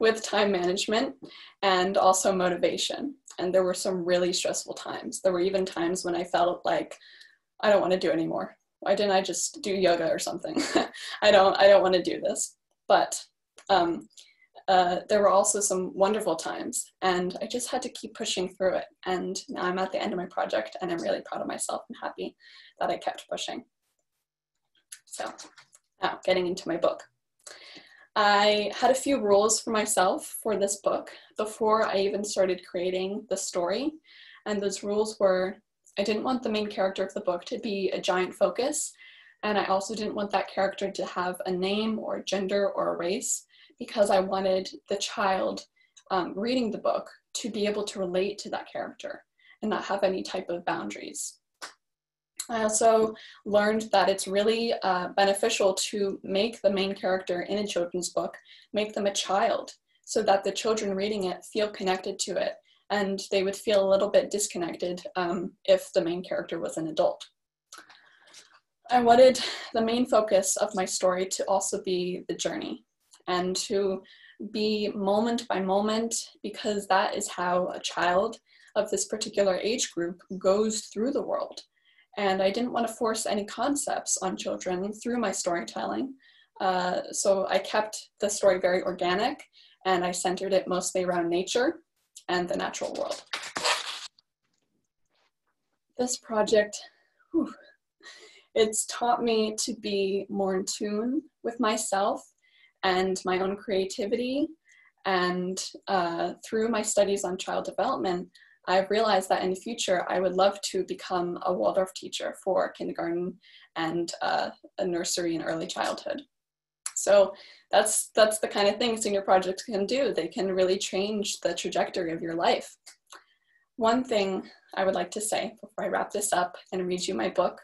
with time management and also motivation and there were some really stressful times. There were even times when I felt like I don't want to do anymore. Why didn't I just do yoga or something? I don't I don't want to do this. But um, uh, there were also some wonderful times, and I just had to keep pushing through it. And now I'm at the end of my project, and I'm really proud of myself and happy that I kept pushing. So, now getting into my book. I had a few rules for myself for this book before I even started creating the story. And those rules were I didn't want the main character of the book to be a giant focus. And I also didn't want that character to have a name or gender or a race because I wanted the child um, reading the book to be able to relate to that character and not have any type of boundaries. I also learned that it's really uh, beneficial to make the main character in a children's book, make them a child, so that the children reading it feel connected to it and they would feel a little bit disconnected um, if the main character was an adult. I wanted the main focus of my story to also be the journey and to be moment by moment because that is how a child of this particular age group goes through the world and I didn't want to force any concepts on children through my storytelling. Uh, so I kept the story very organic and I centered it mostly around nature and the natural world. This project, whew, it's taught me to be more in tune with myself and my own creativity. And uh, through my studies on child development, I've realized that in the future, I would love to become a Waldorf teacher for kindergarten and uh, a nursery and early childhood. So that's, that's the kind of thing senior projects can do. They can really change the trajectory of your life. One thing I would like to say before I wrap this up and read you my book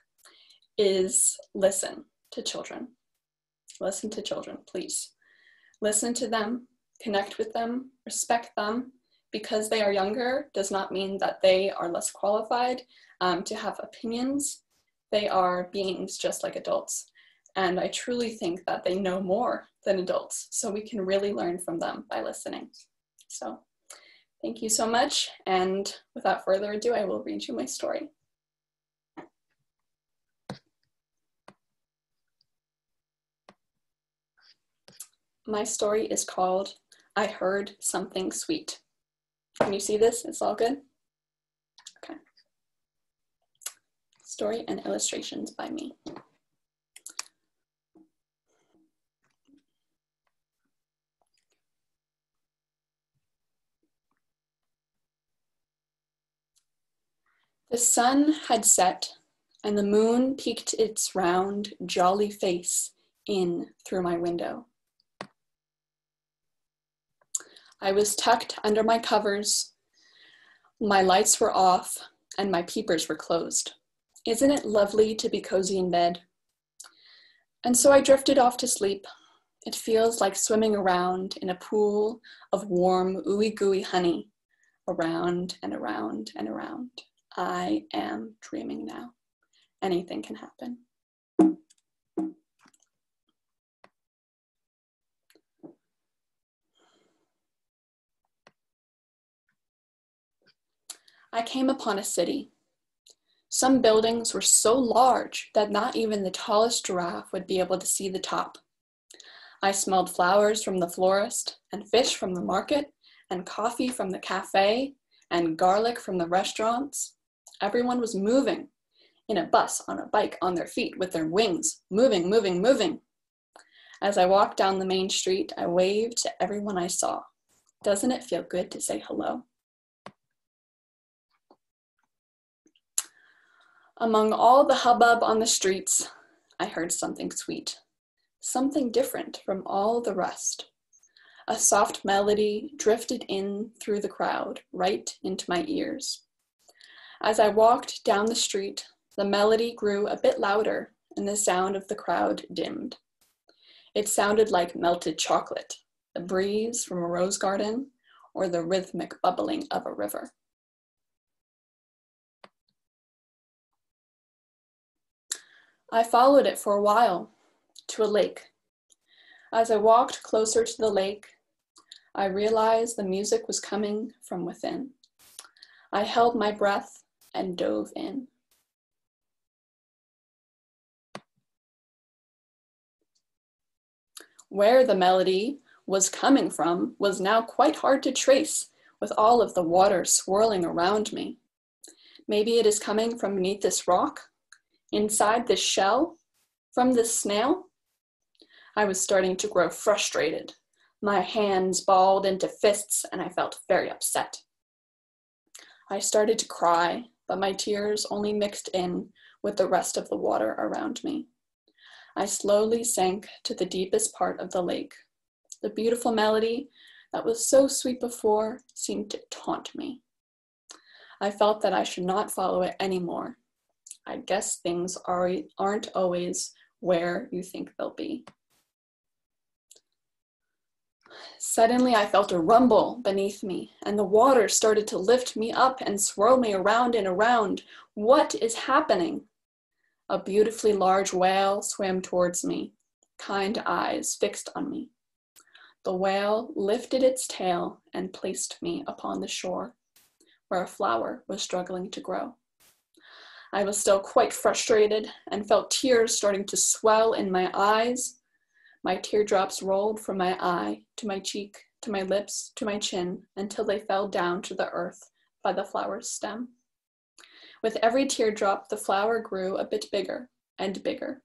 is listen to children. Listen to children, please. Listen to them, connect with them, respect them, because they are younger does not mean that they are less qualified um, to have opinions. They are beings just like adults. And I truly think that they know more than adults. So we can really learn from them by listening. So thank you so much. And without further ado, I will read you my story. My story is called I Heard Something Sweet. Can you see this? It's all good? Okay. Story and illustrations by me. The sun had set, and the moon peeked its round, jolly face in through my window. I was tucked under my covers, my lights were off, and my peepers were closed. Isn't it lovely to be cozy in bed? And so I drifted off to sleep. It feels like swimming around in a pool of warm, ooey gooey honey, around and around and around. I am dreaming now. Anything can happen. I came upon a city. Some buildings were so large that not even the tallest giraffe would be able to see the top. I smelled flowers from the florist, and fish from the market, and coffee from the cafe, and garlic from the restaurants. Everyone was moving in a bus, on a bike, on their feet, with their wings, moving, moving, moving. As I walked down the main street, I waved to everyone I saw. Doesn't it feel good to say hello? Among all the hubbub on the streets, I heard something sweet, something different from all the rest. A soft melody drifted in through the crowd, right into my ears. As I walked down the street, the melody grew a bit louder and the sound of the crowd dimmed. It sounded like melted chocolate, the breeze from a rose garden, or the rhythmic bubbling of a river. I followed it for a while to a lake. As I walked closer to the lake, I realized the music was coming from within. I held my breath and dove in. Where the melody was coming from was now quite hard to trace with all of the water swirling around me. Maybe it is coming from beneath this rock inside this shell from this snail? I was starting to grow frustrated. My hands balled into fists and I felt very upset. I started to cry, but my tears only mixed in with the rest of the water around me. I slowly sank to the deepest part of the lake. The beautiful melody that was so sweet before seemed to taunt me. I felt that I should not follow it anymore, I guess things are, aren't always where you think they'll be. Suddenly, I felt a rumble beneath me, and the water started to lift me up and swirl me around and around. What is happening? A beautifully large whale swam towards me, kind eyes fixed on me. The whale lifted its tail and placed me upon the shore, where a flower was struggling to grow. I was still quite frustrated and felt tears starting to swell in my eyes. My teardrops rolled from my eye to my cheek, to my lips, to my chin, until they fell down to the earth by the flower's stem. With every teardrop, the flower grew a bit bigger and bigger.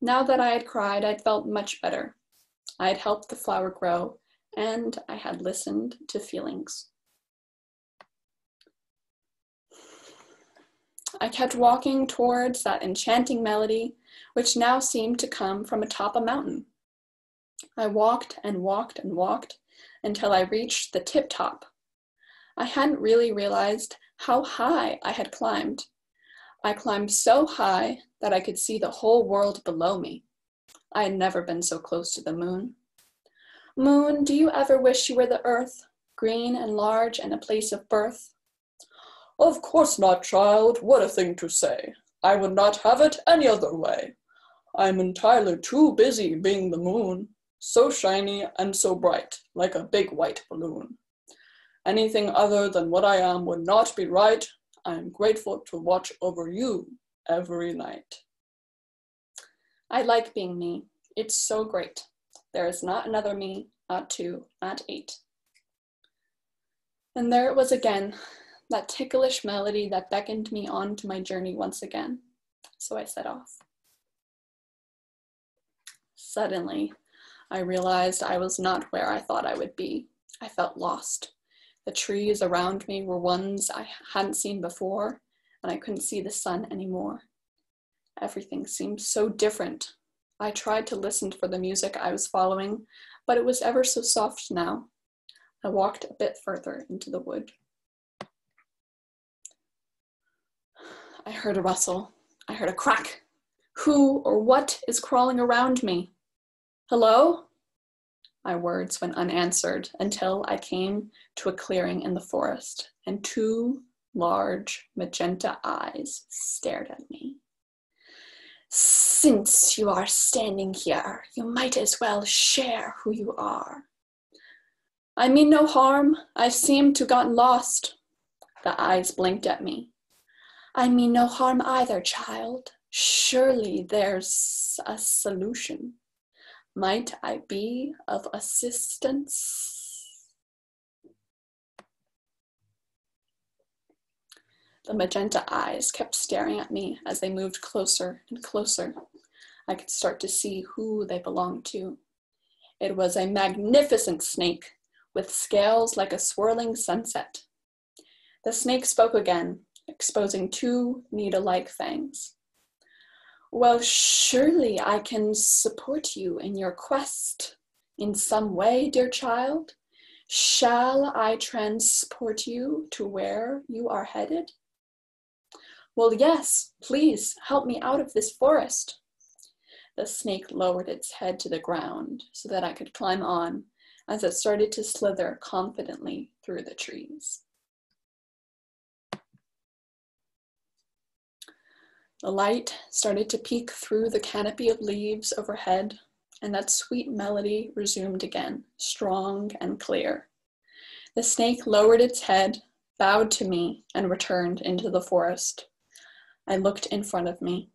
Now that I had cried, I felt much better. I had helped the flower grow, and I had listened to feelings. I kept walking towards that enchanting melody, which now seemed to come from atop a mountain. I walked and walked and walked until I reached the tip top. I hadn't really realized how high I had climbed. I climbed so high that I could see the whole world below me. I had never been so close to the moon. Moon, do you ever wish you were the earth, green and large and a place of birth? Of course not, child. What a thing to say. I would not have it any other way. I am entirely too busy being the moon, so shiny and so bright, like a big white balloon. Anything other than what I am would not be right. I am grateful to watch over you every night. I like being me. It's so great. There is not another me, not two, not eight. And there it was again, that ticklish melody that beckoned me on to my journey once again. So I set off. Suddenly, I realized I was not where I thought I would be. I felt lost. The trees around me were ones I hadn't seen before, and I couldn't see the sun anymore. Everything seemed so different. I tried to listen for the music I was following, but it was ever so soft now. I walked a bit further into the wood. I heard a rustle. I heard a crack. Who or what is crawling around me? Hello? My words went unanswered until I came to a clearing in the forest, and two large magenta eyes stared at me. Since you are standing here, you might as well share who you are. I mean no harm. I seem to have gotten lost. The eyes blinked at me. I mean no harm either, child. Surely there's a solution. Might I be of assistance? The magenta eyes kept staring at me as they moved closer and closer. I could start to see who they belonged to. It was a magnificent snake with scales like a swirling sunset. The snake spoke again, exposing two needle like fangs. Well, surely I can support you in your quest in some way, dear child. Shall I transport you to where you are headed? Well, yes, please help me out of this forest. The snake lowered its head to the ground so that I could climb on as it started to slither confidently through the trees. The light started to peek through the canopy of leaves overhead, and that sweet melody resumed again, strong and clear. The snake lowered its head, bowed to me, and returned into the forest. I looked in front of me.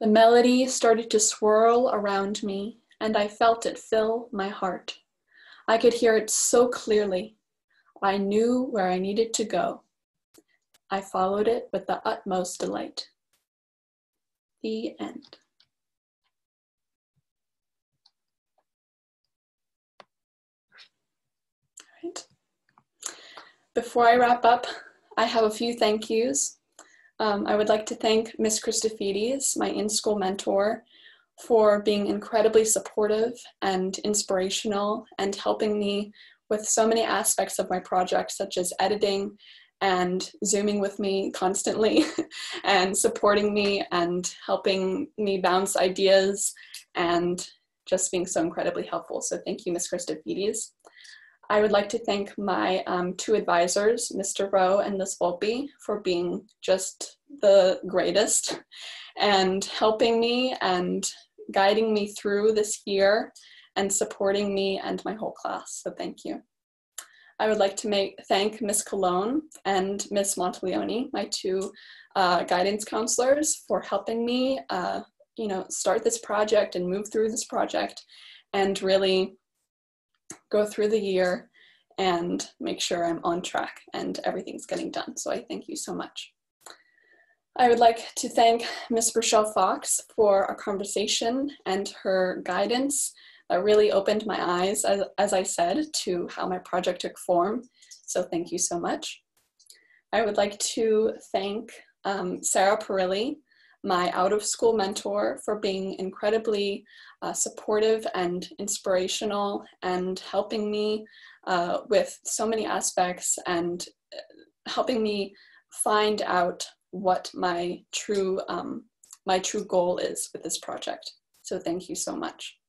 The melody started to swirl around me, and I felt it fill my heart. I could hear it so clearly, I knew where I needed to go. I followed it with the utmost delight. The end. Before I wrap up, I have a few thank yous. Um, I would like to thank Miss Christofides, my in-school mentor, for being incredibly supportive and inspirational and helping me with so many aspects of my project, such as editing and zooming with me constantly and supporting me and helping me bounce ideas and just being so incredibly helpful. So thank you, Ms. Christofides. I would like to thank my um, two advisors, Mr. Rowe and Ms. Volpe, for being just the greatest and helping me and guiding me through this year and supporting me and my whole class. So thank you. I would like to make thank Ms. Cologne and Ms. Monteleone, my two uh, guidance counselors, for helping me, uh, you know, start this project and move through this project, and really go through the year and make sure I'm on track and everything's getting done. So I thank you so much. I would like to thank Ms. Rochelle Fox for our conversation and her guidance that really opened my eyes, as, as I said, to how my project took form. So thank you so much. I would like to thank um, Sarah Perilli, my out of school mentor, for being incredibly uh, supportive and inspirational and helping me uh, with so many aspects and uh, helping me find out what my true um, my true goal is with this project. So thank you so much.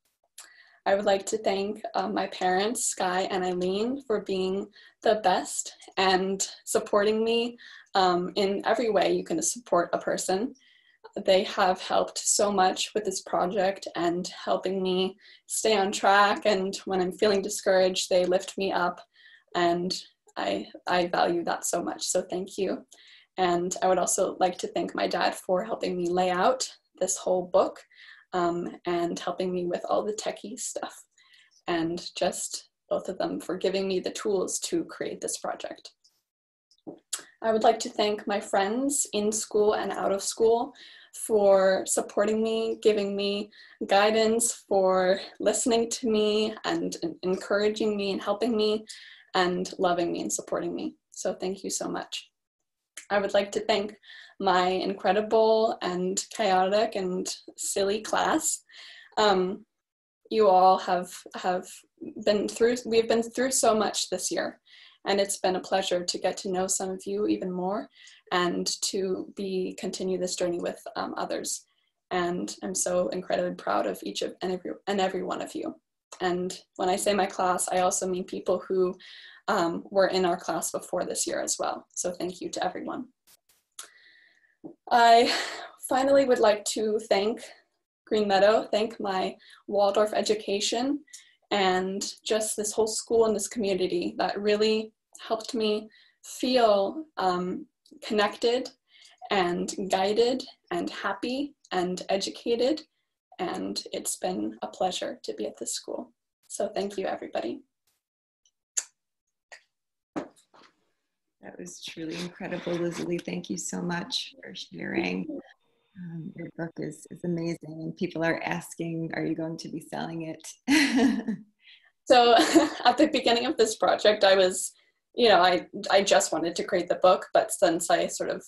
I would like to thank uh, my parents, Sky and Eileen, for being the best and supporting me um, in every way you can support a person. They have helped so much with this project and helping me stay on track. And when I'm feeling discouraged, they lift me up, and I, I value that so much. So thank you. And I would also like to thank my dad for helping me lay out this whole book um, and helping me with all the techie stuff. And just both of them for giving me the tools to create this project. I would like to thank my friends in school and out of school for supporting me, giving me guidance, for listening to me and encouraging me and helping me. and loving me and supporting me. So thank you so much. I would like to thank my incredible and chaotic and silly class. Um, you all have have been through we've been through so much this year and it's been a pleasure to get to know some of you even more and to be continue this journey with um, others. And i'm so incredibly proud of each of and every and every one of you. And when i say my class i also mean people who um, were in our class before this year as well. So thank you to everyone i finally would like to thank green meadow thank my waldorf education and just this whole school and this community that really helped me feel um, connected and guided and happy and educated. And it's been a pleasure to be at this school. So thank you, everybody. That was truly incredible, Lizzie. Thank you so much for sharing. Um, your book is, is amazing, and people are asking, Are you going to be selling it? so, at the beginning of this project, I was you know, I I just wanted to create the book, but since I sort of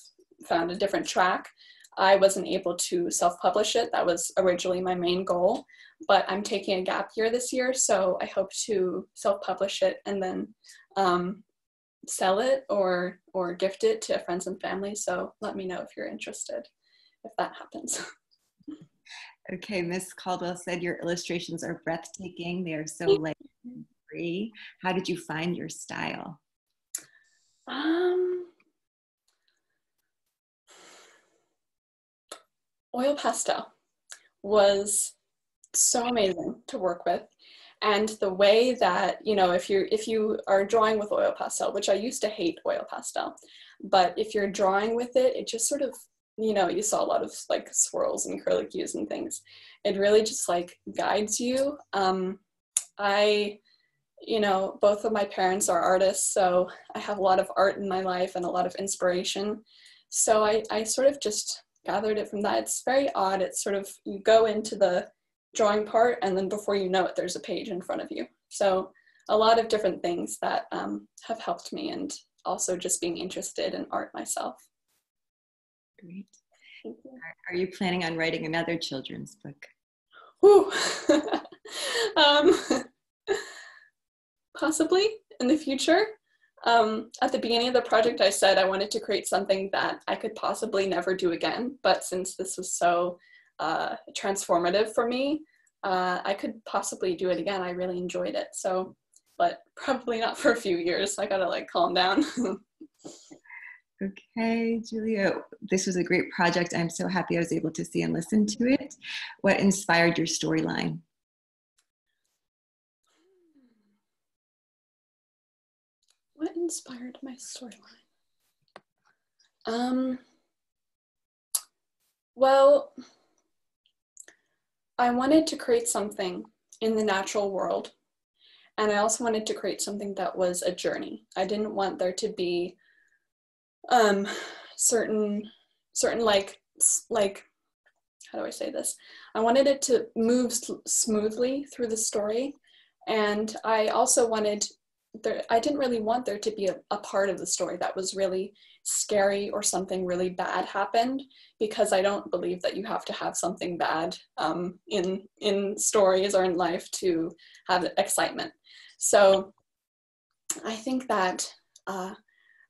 found a different track, I wasn't able to self-publish it. That was originally my main goal, but I'm taking a gap year this year, so I hope to self-publish it and then um, sell it or or gift it to friends and family. So let me know if you're interested, if that happens. Okay, Miss Caldwell said your illustrations are breathtaking. They are so light and free. How did you find your style? Um, oil pastel was so amazing to work with and the way that you know if you're if you are drawing with oil pastel which i used to hate oil pastel but if you're drawing with it it just sort of you know you saw a lot of like swirls and curlicues and things it really just like guides you um i you know, both of my parents are artists, so I have a lot of art in my life and a lot of inspiration. So I, I sort of just gathered it from that. It's very odd. It's sort of, you go into the drawing part, and then before you know it, there's a page in front of you. So a lot of different things that um, have helped me, and also just being interested in art myself. Great. You. Are you planning on writing another children's book? Um, possibly in the future. Um, at the beginning of the project, I said I wanted to create something that I could possibly never do again. But since this was so uh, transformative for me, uh, I could possibly do it again. I really enjoyed it. So, but probably not for a few years. I gotta like calm down. okay, Julia, this was a great project. I'm so happy I was able to see and listen to it. What inspired your storyline? what inspired my storyline? Um, well, I wanted to create something in the natural world, and I also wanted to create something that was a journey. I didn't want there to be um, certain, certain like, like, how do I say this? I wanted it to move smoothly through the story, and I also wanted there, I didn't really want there to be a, a part of the story that was really scary or something really bad happened because I don't believe that you have to have something bad um, in in stories or in life to have excitement. So I think that uh,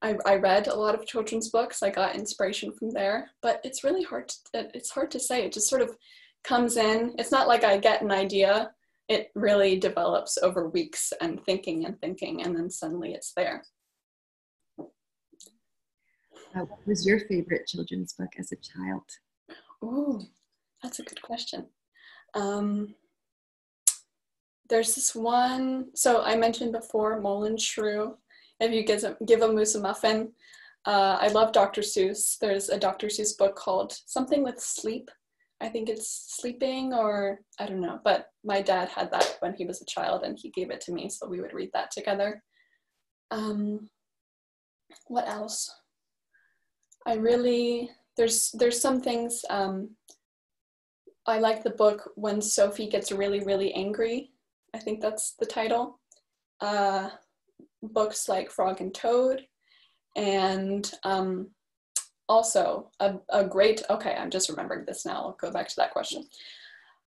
I, I read a lot of children's books. I got inspiration from there, but it's really hard. To, it's hard to say. It just sort of comes in. It's not like I get an idea it really develops over weeks and thinking and thinking, and then suddenly it's there. Uh, what was your favorite children's book as a child? Oh, that's a good question. Um, there's this one, so I mentioned before, Mole and Shrew. If you give a, give a moose a muffin, uh, I love Dr. Seuss. There's a Dr. Seuss book called something with sleep I think it's sleeping or I don't know. But my dad had that when he was a child and he gave it to me, so we would read that together. Um, what else? I really there's there's some things um, I like the book when Sophie gets really really angry. I think that's the title. Uh, books like Frog and Toad, and um, also a, a great, okay, I'm just remembering this now. I'll go back to that question.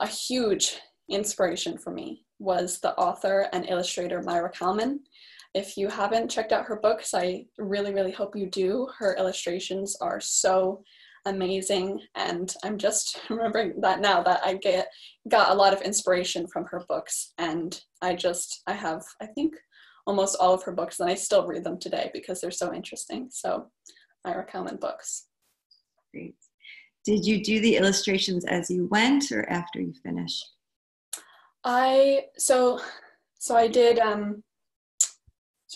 A huge inspiration for me was the author and illustrator Maira Kalman. If you haven't checked out her books, I really, really hope you do. Her illustrations are so amazing, and I'm just remembering that now that I get got a lot of inspiration from her books, and I just I have I think almost all of her books, and I still read them today because they're so interesting. So, Maira Kalman books. Great. Did you do the illustrations as you went or after you finished? I so so I did um,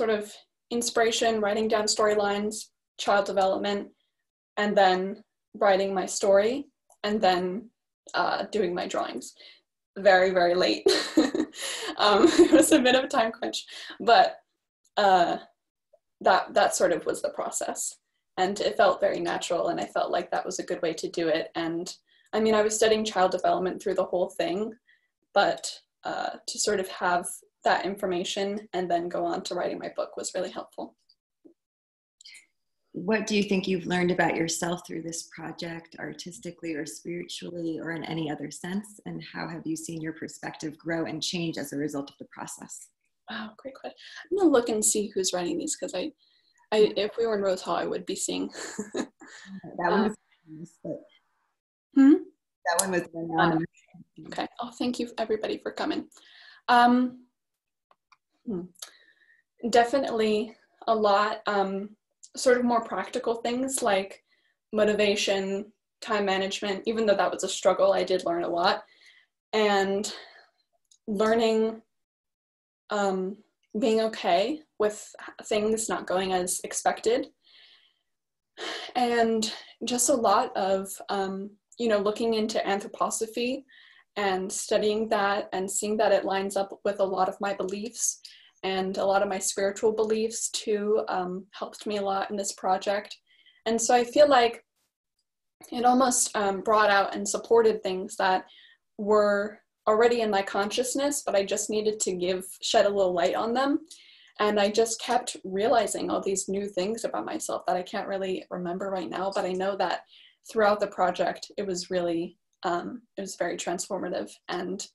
sort of inspiration, writing down storylines, child development, and then writing my story, and then uh, doing my drawings. Very very late. um, it was a bit of a time crunch, but uh, that that sort of was the process, and it felt very natural, and I felt like that was a good way to do it. And I mean, I was studying child development through the whole thing, but uh, to sort of have that information and then go on to writing my book was really helpful. What do you think you've learned about yourself through this project, artistically or spiritually, or in any other sense? And how have you seen your perspective grow and change as a result of the process? Wow, great question. I'm gonna look and see who's writing these because I, I, if we were in Rose Hall, I would be seeing. that one was, uh, hmm? that one was anonymous. Okay. Oh, thank you everybody for coming. Um, hmm. Definitely a lot, um, sort of more practical things like motivation, time management, even though that was a struggle, I did learn a lot. And learning um, being okay with things not going as expected. And just a lot of um, you know, looking into anthroposophy and studying that and seeing that it lines up with a lot of my beliefs and a lot of my spiritual beliefs too um, helped me a lot in this project. And so I feel like it almost um, brought out and supported things that were already in my consciousness, but I just needed to give shed a little light on them. And I just kept realizing all these new things about myself that I can't really remember right now, but I know that throughout the project, it was really um, it was very transformative and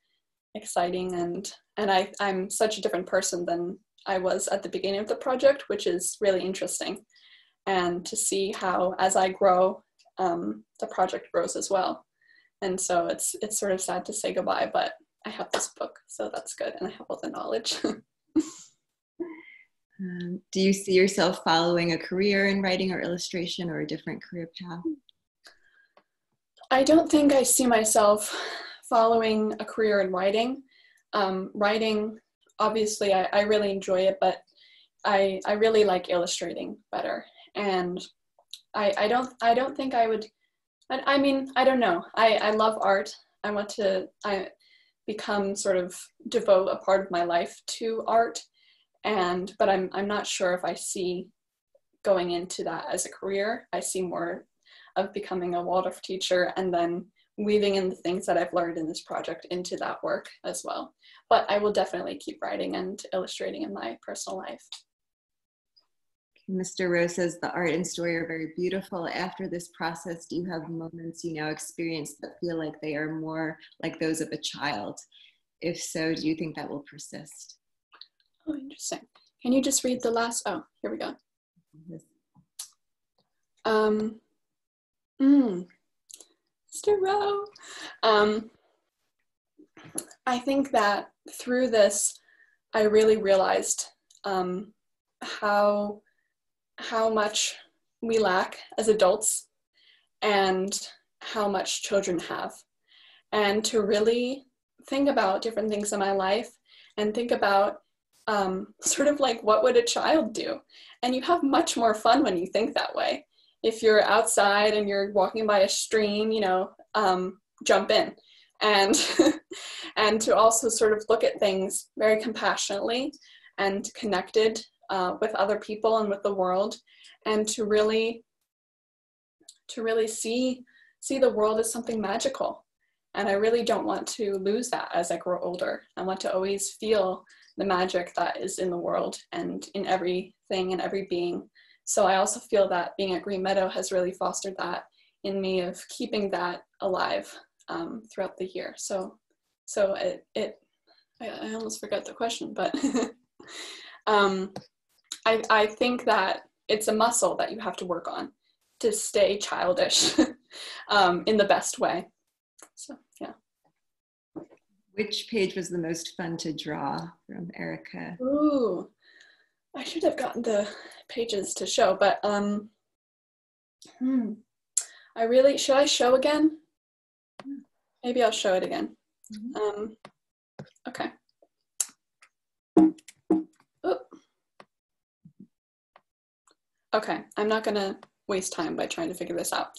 exciting and and I, I'm such a different person than I was at the beginning of the project, which is really interesting. And to see how as I grow, um, the project grows as well. And so it's it's sort of sad to say goodbye, but I have this book, so that's good, and I have all the knowledge. um, do you see yourself following a career in writing or illustration, or a different career path? I don't think I see myself following a career in writing. Um, writing, obviously, I, I really enjoy it, but I, I really like illustrating better. And I, I don't I don't think I would. I, I mean I don't know. I, I love art. I want to I become sort of devote a part of my life to art, and but I'm I'm not sure if I see going into that as a career. I see more of becoming a Waldorf teacher and then weaving in the things that I've learned in this project into that work as well. But I will definitely keep writing and illustrating in my personal life. Mr. Rowe says the art and story are very beautiful. After this process, do you have moments you now experience that feel like they are more like those of a child? If so, do you think that will persist? Oh, interesting. Can you just read the last? Oh, here we go. Um, Mm. Mr. Rowe. Um, I think that through this, I really realized um, how how much we lack as adults and how much children have, and to really think about different things in my life and think about um, sort of like what would a child do, and you have much more fun when you think that way if you're outside and you're walking by a stream, you know, um, jump in. And, and to also sort of look at things very compassionately and connected uh, with other people and with the world and to really to really see see the world as something magical and i really don't want to lose that as i grow older i want to always feel the magic that is in the world and in everything and every being. So I also feel that being at Green Meadow has really fostered that in me of keeping that alive um, throughout the year. So, so it, it I, I almost forgot the question, but um, I, I think that it's a muscle that you have to work on to stay childish um, in the best way. So, yeah. Which page was the most fun to draw from Erica? Ooh, I should have gotten the pages to show, but um, hmm, I really should I show again? Maybe I'll show it again. Mm-hmm. Um, okay. Oop. Okay, I'm not gonna waste time by trying to figure this out.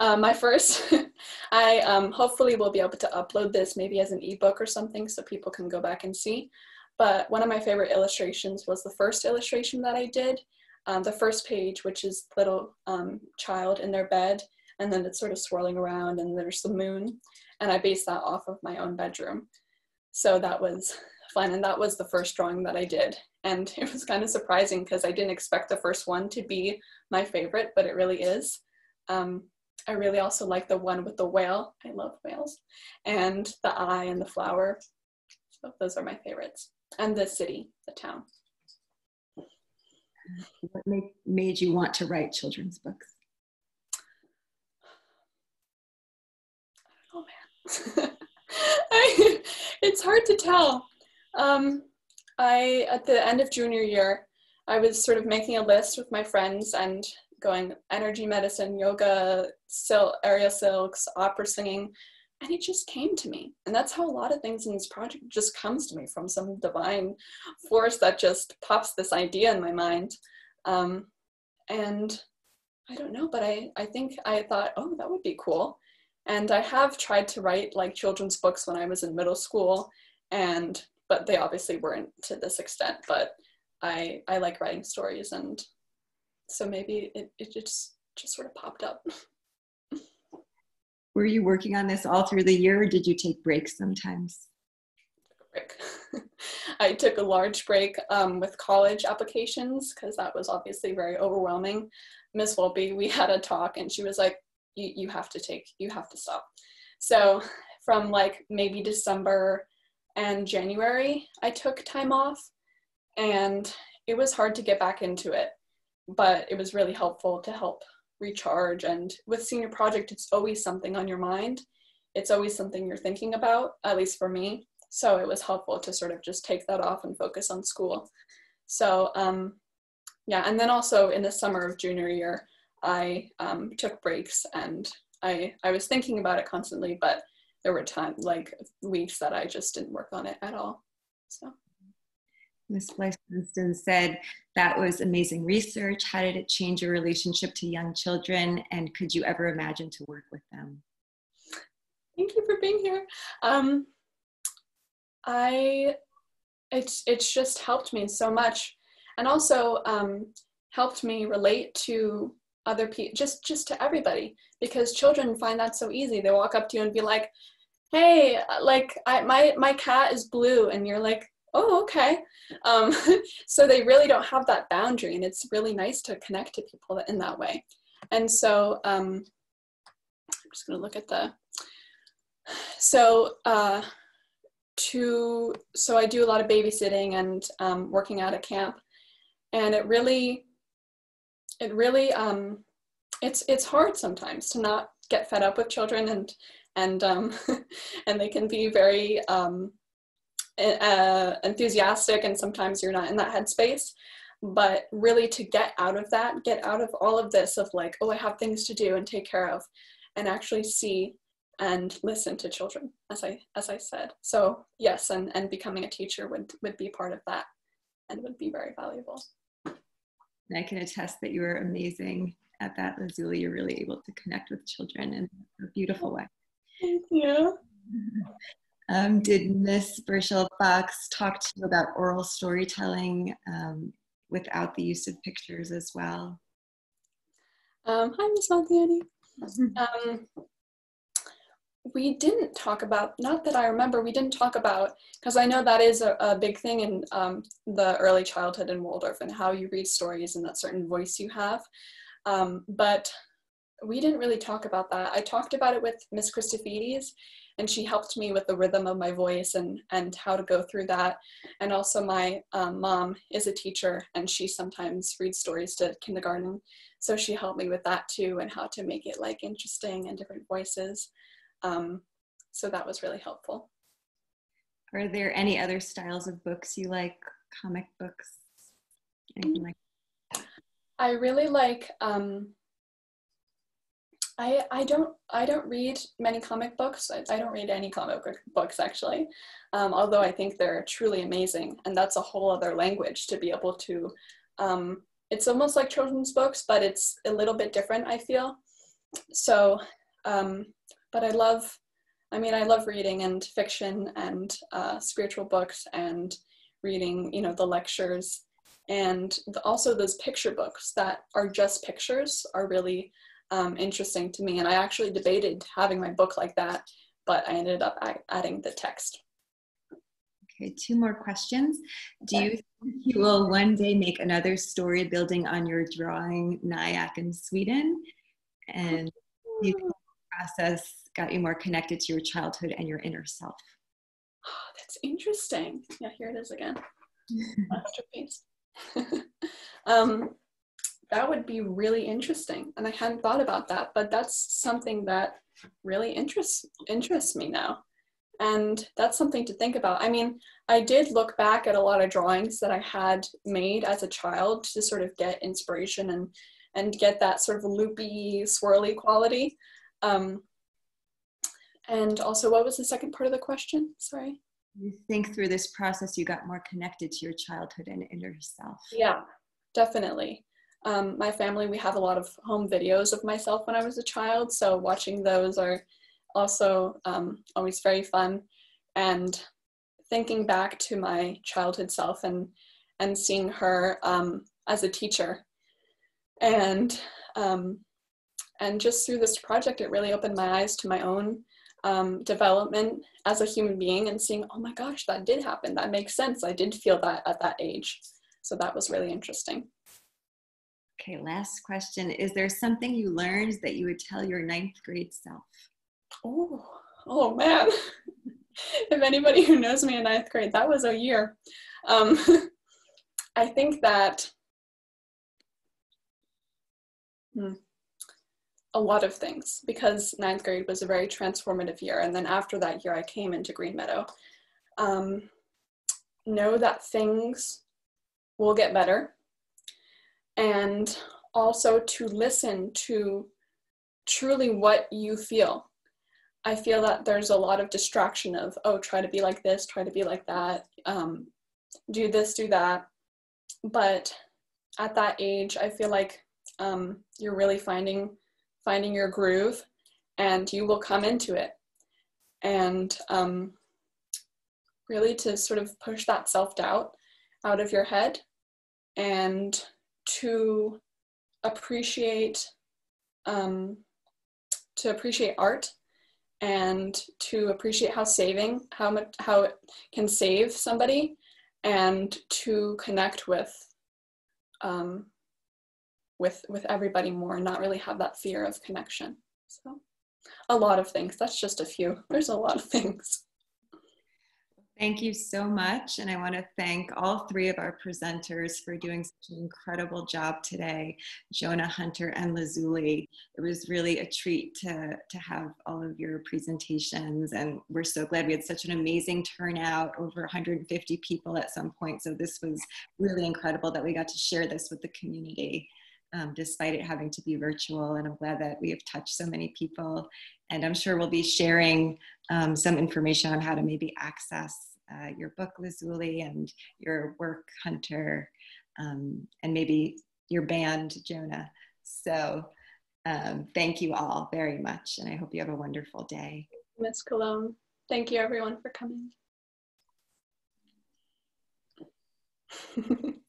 Uh, my first, I um, hopefully will be able to upload this maybe as an ebook or something so people can go back and see. But one of my favorite illustrations was the first illustration that I did. Um, the first page, which is little um, child in their bed, and then it's sort of swirling around, and there's the moon. And I based that off of my own bedroom. So that was fun, and that was the first drawing that I did. And it was kind of surprising because I didn't expect the first one to be my favorite, but it really is. Um, I really also like the one with the whale. I love whales. And the eye and the flower. So those are my favorites and the city, the town. What made, made you want to write children's books? Oh man, I, it's hard to tell. Um, I at the end of junior year, I was sort of making a list with my friends and going energy medicine, yoga, sil- aerial silks, opera singing, and it just came to me. And that's how a lot of things in this project just comes to me from some divine force that just pops this idea in my mind. Um, and i don't know but i i think i thought oh that would be cool. And i have tried to write like children's books when i was in middle school and but they obviously weren't to this extent but i i like writing stories and so maybe it, it just just sort of popped up were you working on this all through the year or did you take breaks sometimes? I took a large break um, with college applications because that was obviously very overwhelming. Miss Volpe, we had a talk and she was like, you, you have to take, you have to stop. So from like maybe December and January, I took time off and it was hard to get back into it, but it was really helpful to help recharge. And with senior project, it's always something on your mind. It's always something you're thinking about, at least for me. So it was helpful to sort of just take that off and focus on school. So um, yeah, and then also in the summer of junior year, I um, took breaks and I I was thinking about it constantly, but there were times like weeks that I just didn't work on it at all. So. Ms. Blythe said that was amazing research. How did it change your relationship to young children? And could you ever imagine to work with them? Thank you for being here. Um, I, it's, it's just helped me so much. And also um, helped me relate to other people, just, just to everybody, because children find that so easy. They walk up to you and be like, hey, like I, my, my cat is blue. And you're like, oh, okay. Um, so they really don't have that boundary, and it's really nice to connect to people in that way. And so um, I'm just going to look at the. So uh, to so I do a lot of babysitting and um, working out at camp, and it really, it really, um, it's it's hard sometimes to not get fed up with children and and um, and they can be very um, uh, enthusiastic and sometimes you're not in that headspace. But really to get out of that get out of all of this of like oh i have things to do and take care of and actually see and listen to children as i as i said. So yes and and becoming a teacher would would be part of that and would be very valuable. And i can attest that you are amazing at that lazuli. You're really able to connect with children in a beautiful way. Thank you Um, did Miss Burchell Fox talk to you about oral storytelling um, without the use of pictures as well? Um, hi, Miss Montiani. Um, we didn't talk about, not that I remember, we didn't talk about, because I know that is a, a big thing in um, the early childhood in Waldorf and how you read stories and that certain voice you have. Um, but we didn't really talk about that. I talked about it with Miss Christofides, and she helped me with the rhythm of my voice and, and how to go through that. And also, my um, mom is a teacher, and she sometimes reads stories to kindergarten. So she helped me with that too, and how to make it like interesting and different voices. Um, so that was really helpful. Are there any other styles of books you like? Comic books? Anything like that? I really like um, I, I don't I don't read many comic books. I, I don't read any comic books actually, um, although I think they're truly amazing, and that's a whole other language to be able to. Um, it's almost like children's books, but it's a little bit different. I feel so, um, but I love. I mean, I love reading and fiction and uh, spiritual books and reading, you know, the lectures and the, also those picture books that are just pictures are really um, interesting to me. And I actually debated having my book like that, but I ended up adding the text. Okay, two more questions. Do you think you will one day make another story building on your drawing Nyack in Sweden? And you think process got you more connected to your childhood and your inner self? Oh, that's interesting. Yeah, here it is again. Um, that would be really interesting. And I hadn't thought about that, but that's something that really interests interests me now. And that's something to think about. I mean, I did look back at a lot of drawings that I had made as a child to sort of get inspiration and and get that sort of loopy, swirly quality. Um, and also, what was the second part of the question? Sorry. You think through this process, you got more connected to your childhood and inner self. Yeah, definitely um, my family, we have a lot of home videos of myself when I was a child. So watching those are also um, always very fun. And thinking back to my childhood self and, and seeing her um, as a teacher. And, um, and just through this project, it really opened my eyes to my own um, development as a human being and seeing, oh my gosh, that did happen. That makes sense. I did feel that at that age. So that was really interesting. Okay, last question. Is there something you learned that you would tell your ninth grade self? Oh, oh man. if anybody who knows me in ninth grade, that was a year. Um, I think that hmm, a lot of things because ninth grade was a very transformative year. And then after that year, I came into Green Meadow. Um, know that things will get better and also to listen to truly what you feel. I feel that there's a lot of distraction of, oh, try to be like this, try to be like that, um, do this, do that. But at that age, I feel like um, you're really finding finding your groove, and you will come into it. And um, really to sort of push that self doubt out of your head and to appreciate um, to appreciate art and to appreciate how saving how much how it can save somebody and to connect with um, with with everybody more and not really have that fear of connection. So a lot of things. That's just a few. There's a lot of things Thank you so much. And I want to thank all three of our presenters for doing such an incredible job today, Jonah, Hunter, and Lazuli. It was really a treat to, to have all of your presentations. And we're so glad we had such an amazing turnout, over 150 people at some point. So this was really incredible that we got to share this with the community. Um, despite it having to be virtual. And I'm glad that we have touched so many people. And I'm sure we'll be sharing um, some information on how to maybe access uh, your book, Lazuli, and your work, Hunter, um, and maybe your band, Jonah. So um, thank you all very much, and I hope you have a wonderful day. Miss Cologne, thank you everyone for coming.